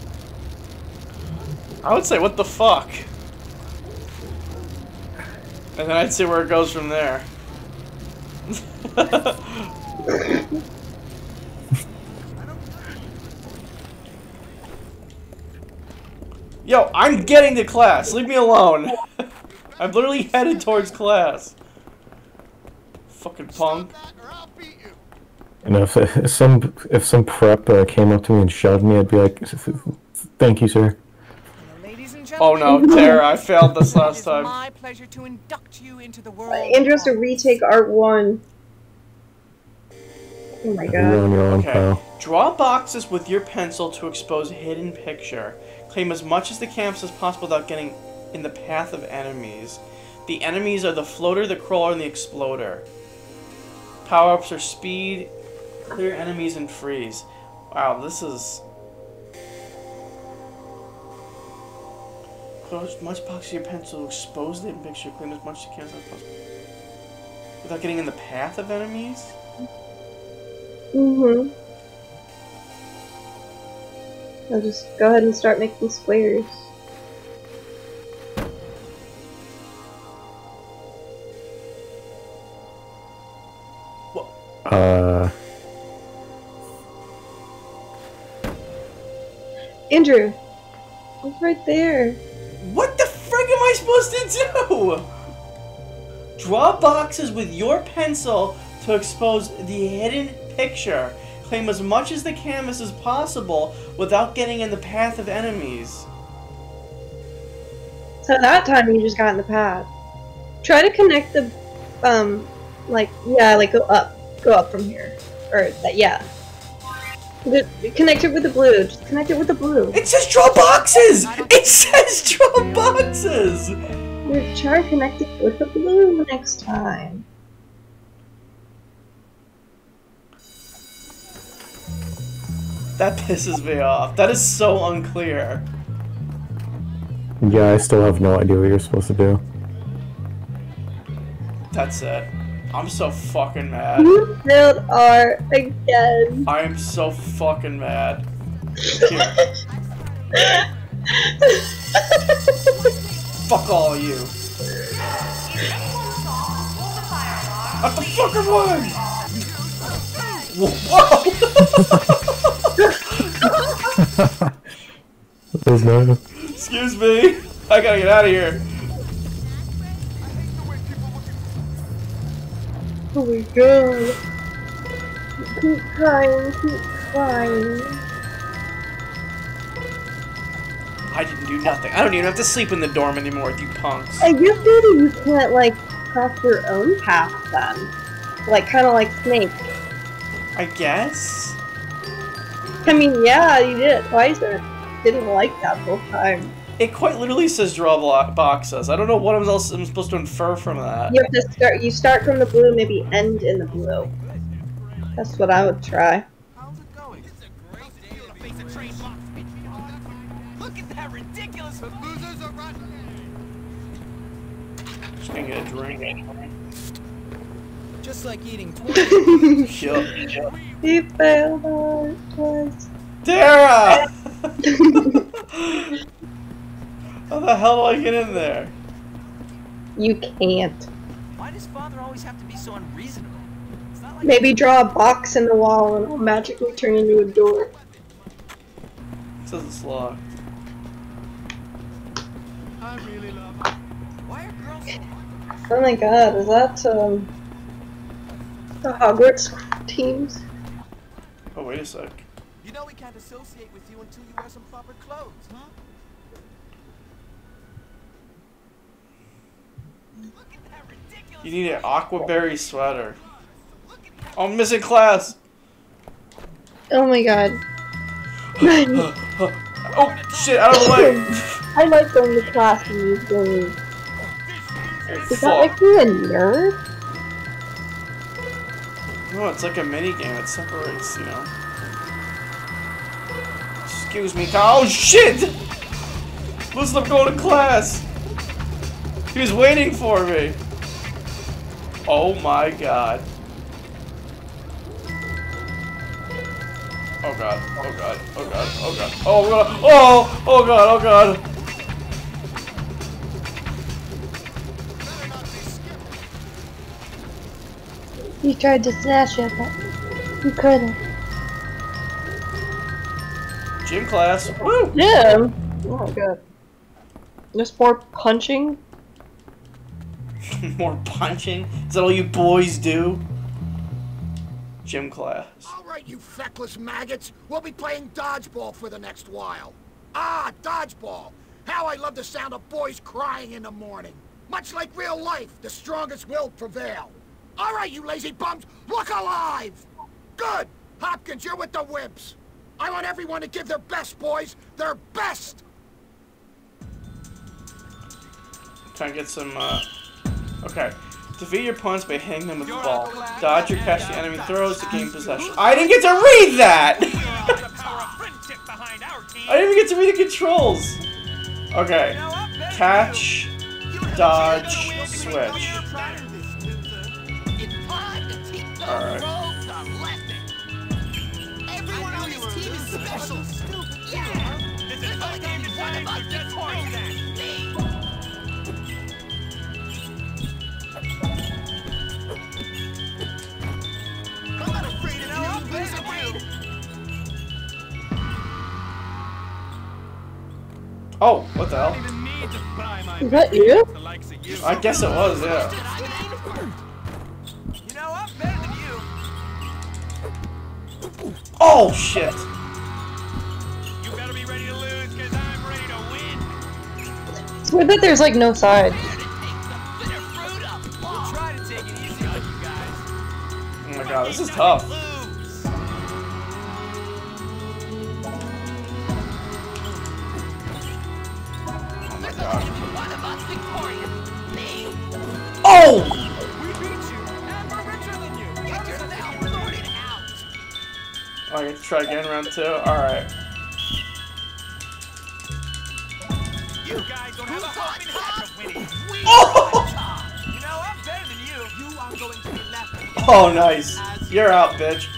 I would say, what the fuck? And then I'd see where it goes from there. Yo, I'm getting to class. Leave me alone. I'm literally headed towards class. Fucking punk. You And if, if some if some prep uh, came up to me and shoved me, I'd be like, "Thank you, sir." Oh no, Tara, I failed this last time. My pleasure to induct you into the world. Andrew has to retake Art 1. Oh my You're on god. your own, Okay. pal. Draw boxes with your pencil to expose hidden picture. Claim as much as the camps as possible without getting in the path of enemies. The enemies are the floater, the crawler, and the exploder. Power-ups are speed, clear enemies, and freeze. Wow, this is... Close much box of your pencil expose the picture. Claim as much as the canvas as possible. Without getting in the path of enemies? Mm-hmm. I'll just go ahead and start making squares. Uh, Andrew! It's right there. What the frick am I supposed to do? Draw boxes with your pencil to expose the hidden picture. Claim as much as the canvas as possible without getting in the path of enemies. So that time you just got in the path. Try to connect the, um, like, yeah, like go up. Go up from here. Or, that, yeah. Connect it with the blue. Just connect it with the blue. It says draw boxes! It says draw boxes! Dude, try to connect it with the blue next time. That pisses me off. That is so unclear. yeah, I still have no idea what you're supposed to do. That's it. I'm so fucking mad. You failed art again. I am so fucking mad. Here. Fuck all of you. What the fuck am I? Whoa! There's no. Excuse me. I gotta get out of here. Oh my god. Keep crying, keep crying. I didn't do nothing. I don't even have to sleep in the dorm anymore with you punks. I guess maybe you can't, like, cross your own path then. Like, kind of like Snake. I guess. I mean, yeah, you did it twice and it didn't like that both times. It quite literally says draw blo- boxes. I don't know what else I'm supposed to infer from that. You have to start, you start from the blue, maybe end in the blue. That's what I would try. Look at that ridiculous losers are running. Just gonna get a drink. Just like eating 20. Yup. He failed art twice. Tara! How the hell do I get in there? You can't. Why does father always have to be so unreasonable? It's not like Maybe draw a box in the wall and it'll magically turn into a door. It says it's locked. I really love Why are girls so Oh my god, is that um the Hogwarts teams? Oh, wait a sec. You know we can't associate with you until you wear some proper clothes, huh? You need an aquaberry sweater. Oh, I'm missing class. Oh my god. Oh, shit, out of the way. I like going to class in these games. Does that Fuck. make me a nerd? No, it's like a mini game. It separates, you know. Excuse me. Oh shit! Listen, I'm going to class. He was waiting for me. Oh my god. Oh god. Oh god. Oh god. Oh god. Oh god. Oh! Oh god. Oh god. You tried to snatch it, but you couldn't. Gym class. Woo! Yeah. Oh my god. Just more punching? More punching? Is that all you boys do? Gym class. All right, you feckless maggots. We'll be playing dodgeball for the next while. Ah, dodgeball. How I love the sound of boys crying in the morning. Much like real life, the strongest will prevail. All right, you lazy bums, look alive! Good! Hopkins, you're with the wimps. I want everyone to give their best, boys. Their best! Try and get some, uh... Okay. Defeat your opponents by hitting them with the ball. Dodge or catch the enemy throws to gain possession. I didn't get to read that! I didn't even get to read the controls! Okay. Catch, dodge, switch. Alright. Everyone on this team is special. Yeah. There's only gonna one of us victorious. Me. I'm not afraid of you. Who's? Oh, what the hell? Is that you? I guess it was, yeah. Oh, shit! You better be ready to lose, because I'm ready to win. It's weird that there's like no side. We'll try to take it easy on you guys. Oh my god, this is tough. Try again, round two? Alright. You guys don't have a hope in heck of winning. Oh! You know, I'm better than you. You are going to be left. Oh, nice. You're out, bitch.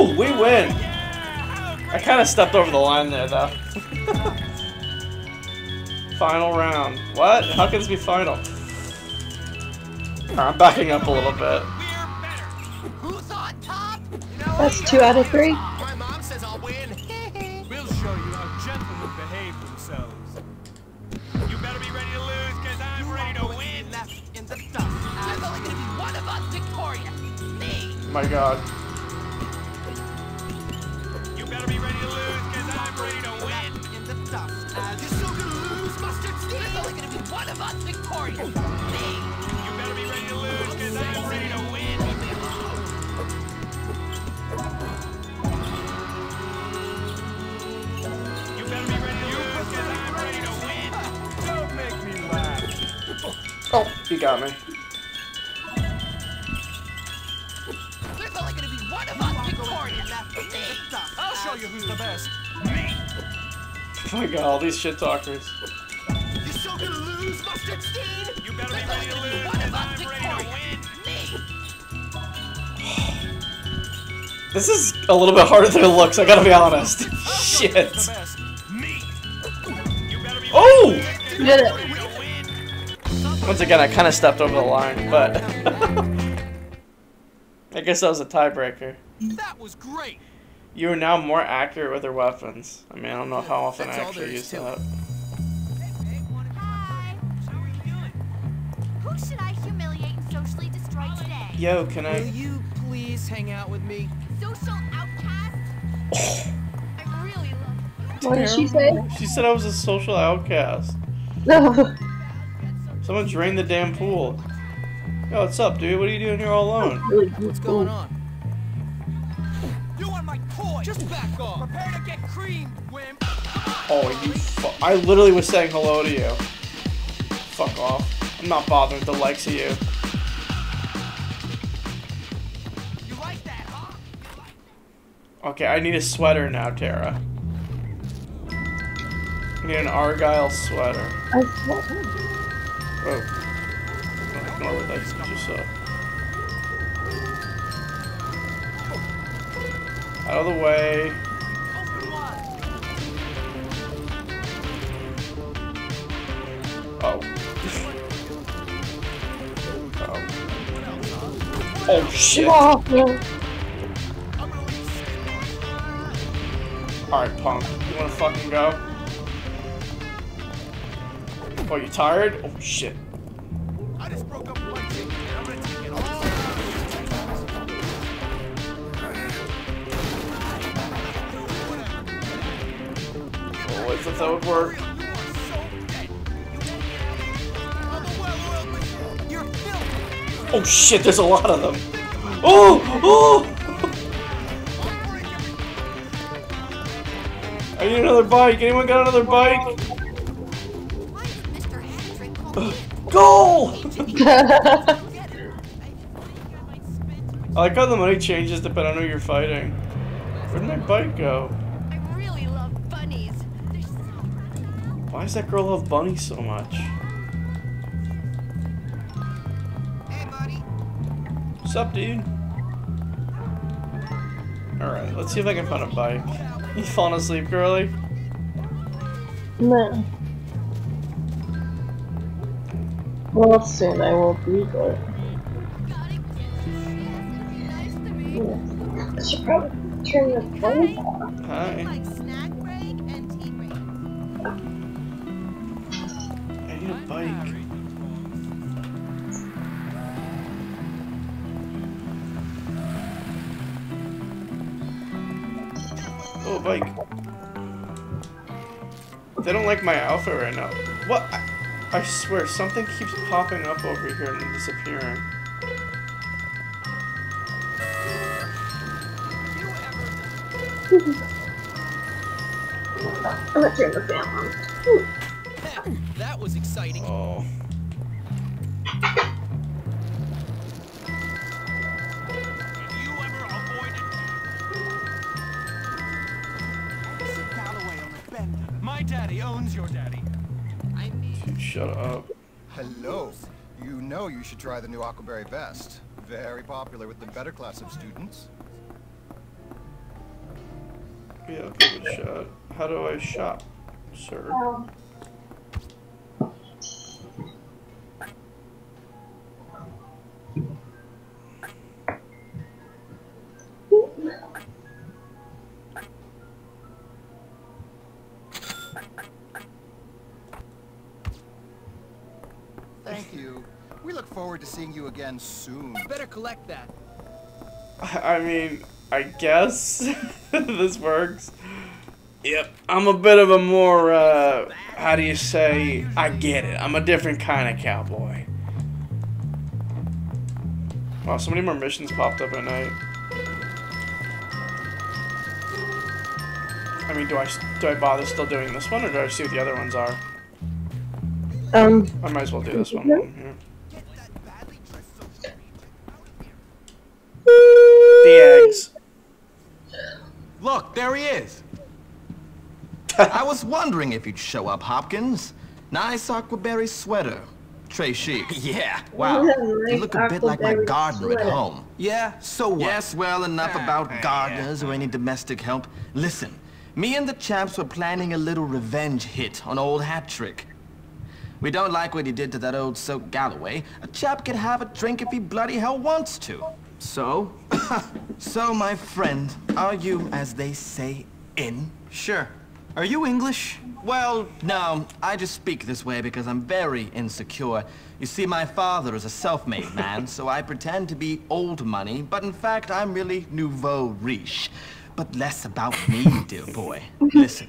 Oh, we win. I kind of stepped over the line there, though. final round. What? How can this be final? Alright, I'm backing up a little bit. Who's on top? That's two out of three. My mom says I'll win. We'll show you how gentlemen behave themselves. You better be ready to lose, because I'm ready to win. Left in the dust. There's only gonna be one of us victorious. Me. My god. Ready to win. In the dust. You're still gonna lose, Mustard Steve. There's only gonna be one of us victorious. Me. You better be ready to lose, because I'm ready to win. You better be ready to lose, because I'm ready to win. Don't make me laugh. Oh, he got me. Oh my god, all these shit talkers. You're so gonna lose, Mustard Steed? You better be ready to lose, because I'm ready to win. This is a little bit harder than it looks, I gotta be honest. Shit. Oh! You did it. Once again, I kind of stepped over the line, but I guess that was a tiebreaker. That was great. You are now more accurate with your weapons. I mean, I don't know how often I That's all there actually use that. Hi. Who should I humiliate and socially destroy today? Yo, can Will I? you please hang out with me? Social outcast? I really love What did she say? She said I was a social outcast. No. Someone drained the damn pool. Yo, what's up, dude? What are you doing here all alone? What's going on? Just back off. Prepare to get creamed, wimp. Oh, you fu- I literally was saying hello to you. Fuck off. I'm not bothering the likes of you. You like that, huh? Okay, I need a sweater now, Tara. I need an Argyle sweater. I Oh. Ignore what I just saw. Out of the way. Oh. oh. Oh shit! Alright, punk. You wanna fucking go? Oh, you tired? Oh shit. Oh, I thought that would work. Oh shit, there's a lot of them. Oh! Oh! I need another bike. Anyone got another bike? Why does Mr. Hendrick call me Goal! I like how the money changes depending on who you're fighting. Where'd my bike go? Why does that girl love Bunny so much? Hey, buddy. What's up, dude? Alright, let's see if I can find a bike. You falling asleep, girly? No. Well, soon I will be, but. Yeah. I should probably turn the phone off. Hi. They don't like my outfit right now. What? I, I swear, something keeps popping up over here and disappearing. I'm gonna turn the fan on. That was exciting. Oh. Daddy owns your daddy. I mean, Dude, shut up. Hello. You know you should try the new Aquaberry vest. Very popular with the better class of students. Yeah, I'll give it a shot. How do I shop, sir? Um, forward to seeing you again soon. better collect that. I mean, I guess this works. Yep, I'm a bit of a more, uh, how do you say, I get it. I'm a different kind of cowboy. Wow, so many more missions popped up at night. I mean, do I do I bother still doing this one, or do I see what the other ones are? Um, I might as well do this one. while I'm here. The eggs. Look, there he is. I was wondering if you'd show up, Hopkins. Nice aquaberry sweater. Trey chic. Yeah. Wow. Nice You look a bit like my aquaberry gardener at home. Yeah, so what? Yes, well, enough ah, about gardeners or any domestic help. Listen, me and the chaps were planning a little revenge hit on old Hattrick. We don't like what he did to that old soak Galloway. A chap can have a drink if he bloody hell wants to. So? So, my friend, are you, as they say, in? Sure. Are you English? Well, no, I just speak this way because I'm very insecure. You see, my father is a self-made man, so I pretend to be old money, but in fact, I'm really nouveau riche. But less about me, dear boy. Listen,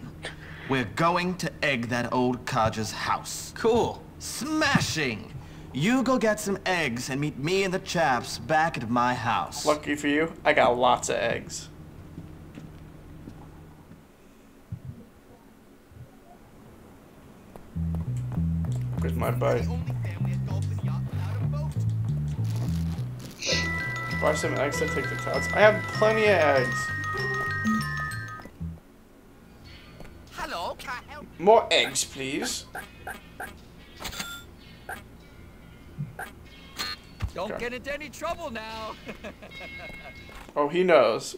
we're going to egg that old codger's house. Cool. Smashing! You go get some eggs and meet me and the chaps back at my house. Lucky for you, I got lots of eggs. Where's my bite? Buy some eggs and take the tots. I have plenty of eggs. Hello, can I help? More eggs, please. Don't Okay. get into any trouble now. Oh, he knows.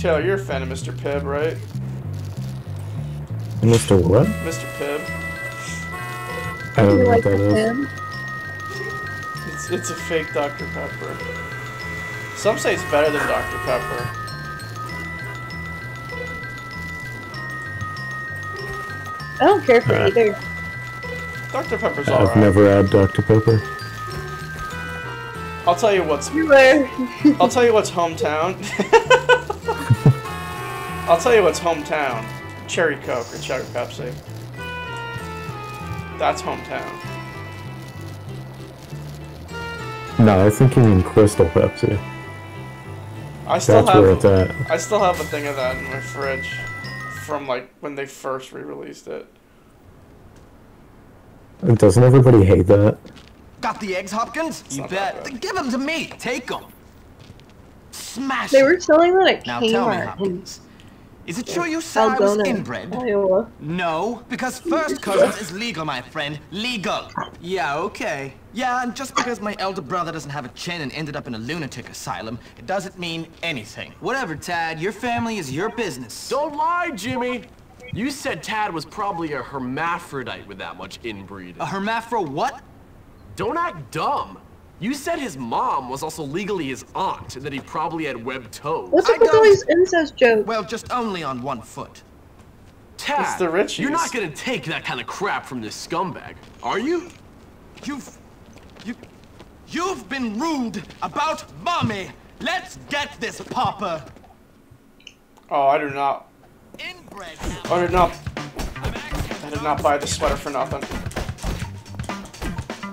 Taylor, you're a fan of Mr. Pibb, right? Mr. What? Mr. Pibb. I don't You know like what that is. him? It's, it's a fake Dr. Pepper. Some say it's better than Dr. Pepper. I don't care for Uh, either. Dr. Pepper's I've alright. never had Dr. Pepper. I'll tell you what's You were. I'll tell you what's hometown. I'll tell you what's hometown. Cherry Coke or Cherry Pepsi. That's hometown. No, I think you mean Crystal Pepsi. I still That's have where it's at. I still have a thing of that in my fridge from like when they first re-released it. Doesn't everybody hate that? Got the eggs, Hopkins? You bet. bad. Give them to me. Take them. Smash They were selling that at Now tell me, Hopkins. Is it true you said I was inbred? Iowa. No, because first cousins is legal, my friend. Legal. Yeah, okay. Yeah, and just because my elder brother doesn't have a chin and ended up in a lunatic asylum, it doesn't mean anything. Whatever, Tad. Your family is your business. Don't lie, Jimmy. You said Tad was probably a hermaphrodite with that much inbreeding. A hermaphro what? Don't act dumb. You said his mom was also legally his aunt and that he probably had webbed toes. What's up with all these incest jokes? Well, just only on one foot. Tad, It's the Richies. you're not gonna take that kind of crap from this scumbag, are you? You've... You... You've been rude about mommy. Let's get this, Papa. Oh, I do not. I did not. I did not buy the sweater for nothing.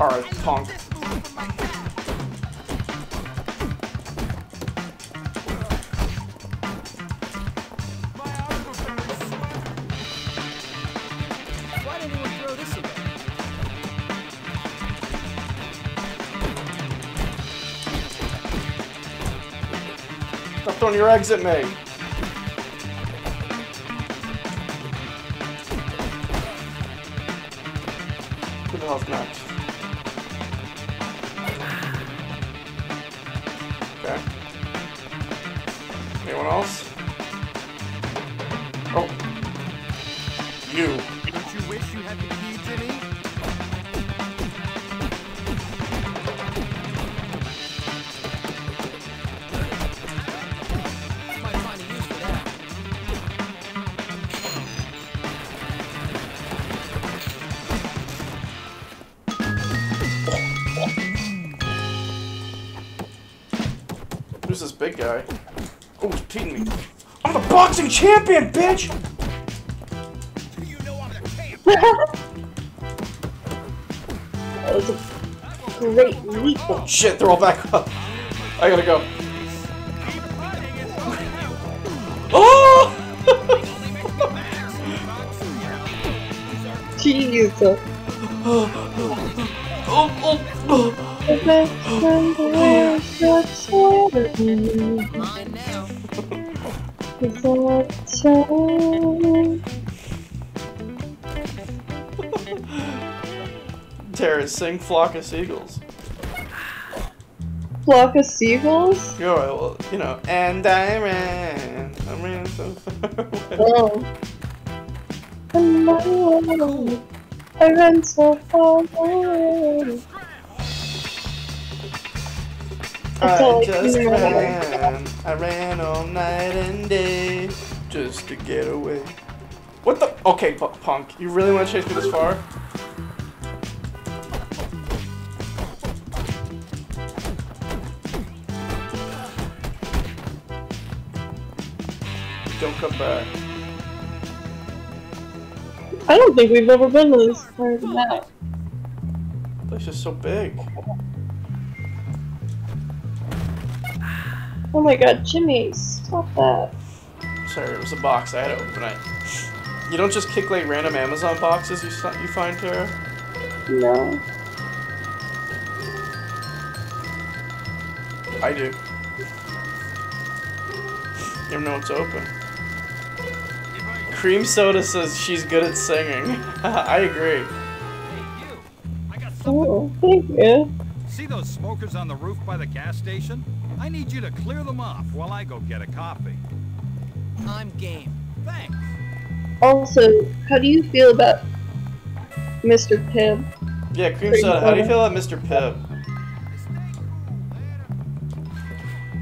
Alright, punk. Stop throwing your eggs at me. Champion, bitch! That was a great leap. Oh shit, they're all back up. I gotta go. Oh! Jeez. oh, oh, oh. oh. Mine now. It's. Tara, sing Flock of Seagulls. Flock of seagulls? You're right, well, you know, and I ran, oh. I ran so far away. Oh. Hello. I ran so far away. I I just ran, I ran all night and day just to get away. What the? Okay, P- Punk, you really want to chase me this far? Don't come back. I don't think we've ever been to this part of the map. This is so big. Oh my god, Jimmy, stop that. Sorry, it was a box. I had to open it. You don't just kick like random Amazon boxes you you find, Tara. No. I do. You know it's open. Cream Soda says she's good at singing. I agree. Oh, thank you. See those smokers on the roof by the gas station? I need you to clear them off while I go get a coffee. I'm game. Thanks. Also, how do you feel about Mr. Pibb? Yeah, Cream Cream Soda, how do you feel about Mr. Pibb?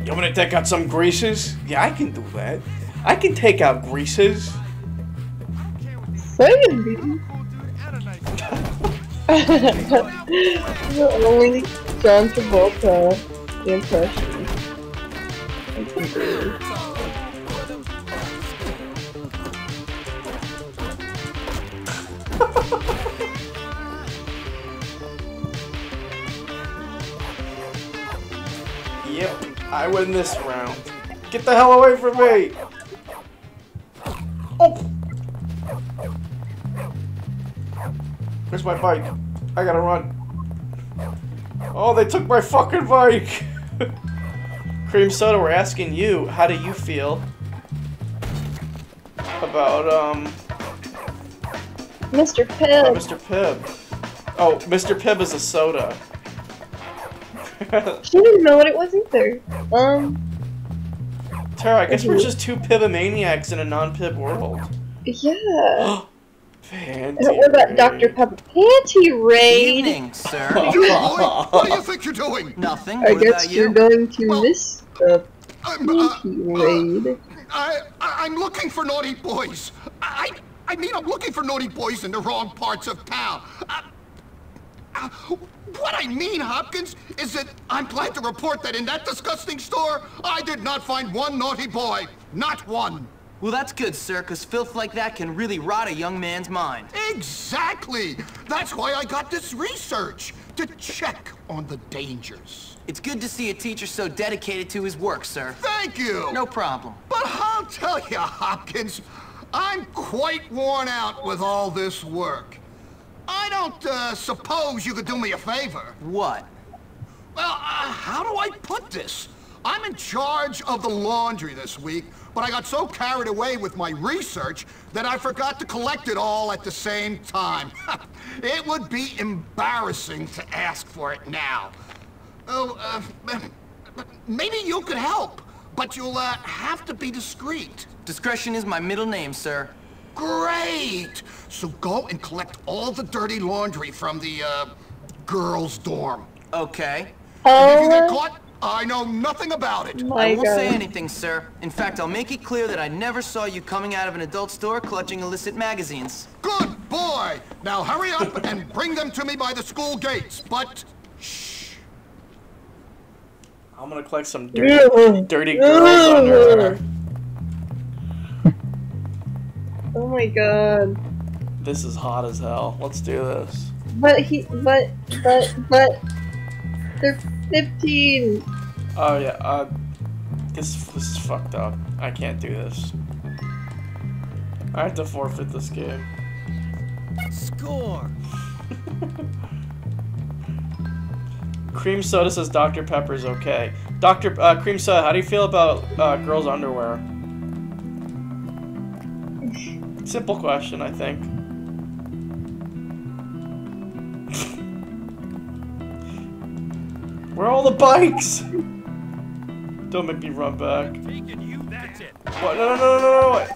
You want me to take out some greasers? Yeah, I can do that. I can take out greasers. Saying me. the only John Travolta impression. Yep, I win this round. Get the hell away from me! Oh! Where's my bike? I gotta run. Oh, they took my fucking bike! Cream Soda, we're asking you, how do you feel about, um, Mr. Pibb. Mr. Pibb? Oh, Mr. Pibb is a soda. She didn't know what it was either. Um, Tara, I guess we're just two Pibomaniacs in a non-Pib world. yeah. Fancy. what about Dr. Pepper Panty Raid? Evening, sir. what do you think you're doing? Nothing. I What guess about you're you? going to miss the I'm, uh, Panty Raid. I, I, I'm looking for naughty boys. I, I mean, I'm looking for naughty boys in the wrong parts of town. Uh, uh, what I mean, Hopkins, is that I'm glad to report that in that disgusting store, I did not find one naughty boy. Not one. Well, that's good, sir, because filth like that can really rot a young man's mind. Exactly. That's why I got this research, to check on the dangers. It's good to see a teacher so dedicated to his work, sir. Thank you. No problem. But I'll tell you, Hopkins, I'm quite worn out with all this work. I don't uh, suppose you could do me a favor. What? Well, uh, how do I put this? I'm in charge of the laundry this week, but I got so carried away with my research that I forgot to collect it all at the same time. it would be embarrassing to ask for it now. Oh, uh, maybe you could help, but you'll uh, have to be discreet. Discretion is my middle name, sir. Great! So go and collect all the dirty laundry from the, uh, girls' dorm. Okay. And if you get caught, I know nothing about it. my I won't say anything, sir. In fact, I'll make it clear that I never saw you coming out of an adult store clutching illicit magazines. Good boy! Now hurry up and bring them to me by the school gates, but I'm gonna collect some dirty, dirty girls underwear. Oh my god. This is hot as hell. Let's do this. But he, but, but, but, they're 15. Oh yeah, uh, this this is fucked up. I can't do this. I have to forfeit this game. Score! Cream Soda says Dr. Pepper is okay. Dr. Uh, Cream Soda, how do you feel about uh, girls' underwear? Simple question, I think. Where are all the bikes? Don't make me run back. You. What? No, no, no, no, no.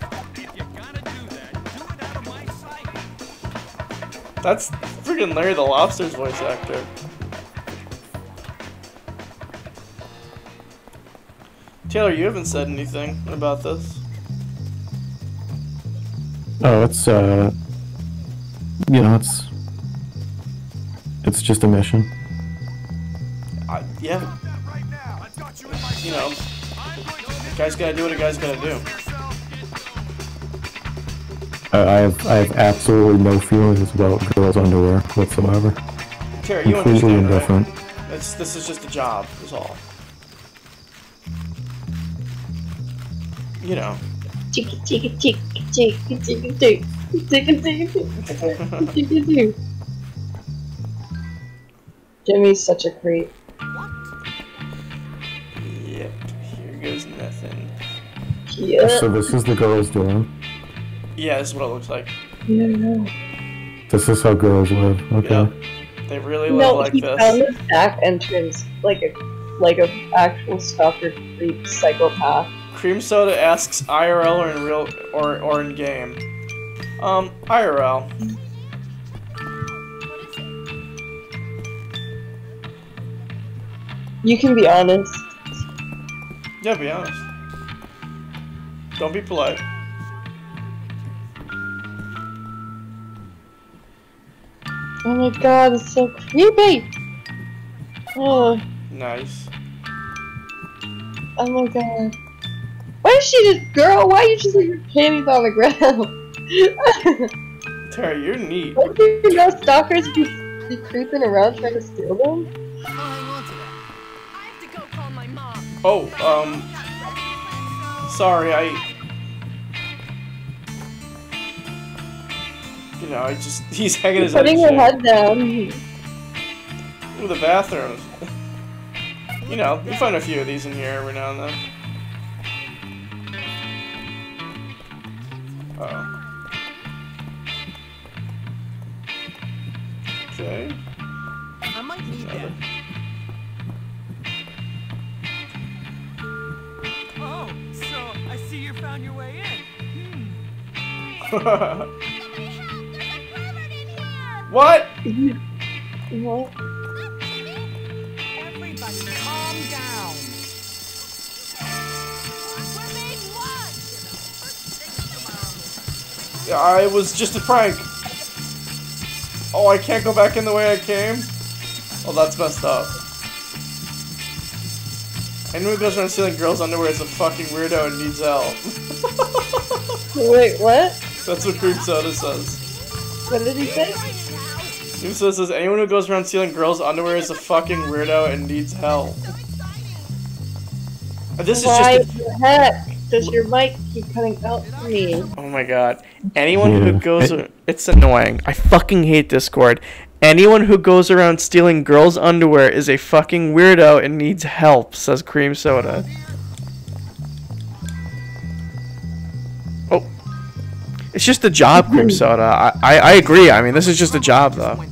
That's freaking Larry the Lobster's voice actor. Taylor, you haven't said anything about this. Oh, it's uh, you know, it's it's just a mission. I, yeah. You know, guy's gotta do what a guy's gotta do. I I have I have absolutely no feelings about girls' underwear whatsoever. Terry, you Completely indifferent. right? It's, this is just a job, is all. you know. Jimmy's such a creep. Yep, here goes nothing. Yeah. So this is the girls doing? Yeah, this is what it looks like. Yeah. This is how girls live. Okay. Yep. They really live no, like he this. found this back entrance like a like a actual stalker creep psychopath. Cream soda asks IRL or in real or or in game. Um, IRL. You can be honest. Yeah, be honest. Don't be polite. Oh my god, it's so creepy! Oh, Nice. oh my god. Why is she just girl, why are you just leave your panties on the ground? Terry, you're neat. Why do you know stalkers be, be creeping around trying to steal them? Oh, um. Sorry, I. You know, I just. He's hanging his Putting head. her head down. Ooh, the bathrooms. you know, you find a few of these in here every now and then. Okay. I might need that. Oh, so I see you found your way in. what? What? Everybody, calm down. Yeah, I was just a prank. Oh, I can't go back in the way I came? Oh, that's messed up. Anyone who goes around stealing girls' underwear is a fucking weirdo and needs help. Wait, what? That's what Creep Soda says. What did he say? Creep Soda says anyone who goes around stealing girls' underwear is a fucking weirdo and needs help. This is Why just a- the heck does your mic keep cutting out for me? Oh my god. Anyone who Yeah. goes it's annoying. I fucking hate Discord. Anyone who goes around stealing girls' underwear is a fucking weirdo and needs help, says Cream Soda. Oh. It's just a job, Cream mm-hmm. Soda. I, I, I agree. I mean, this is just a job, though.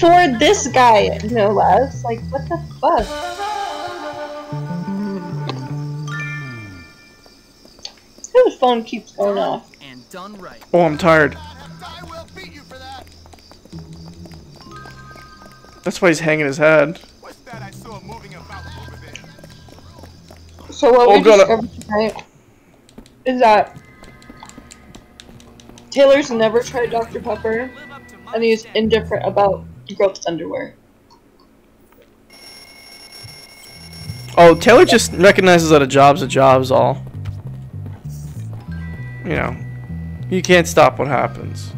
For this guy, no less. Like, what the fuck? His phone keeps going off. And done right. Oh, I'm tired. That's why he's hanging his head. So what Oh, we God, discovered tonight is that Taylor's never tried Dr. Pepper, and he's indifferent about girls' underwear. Oh, Taylor just recognizes that a job's a job's all. You know, you can't stop what happens.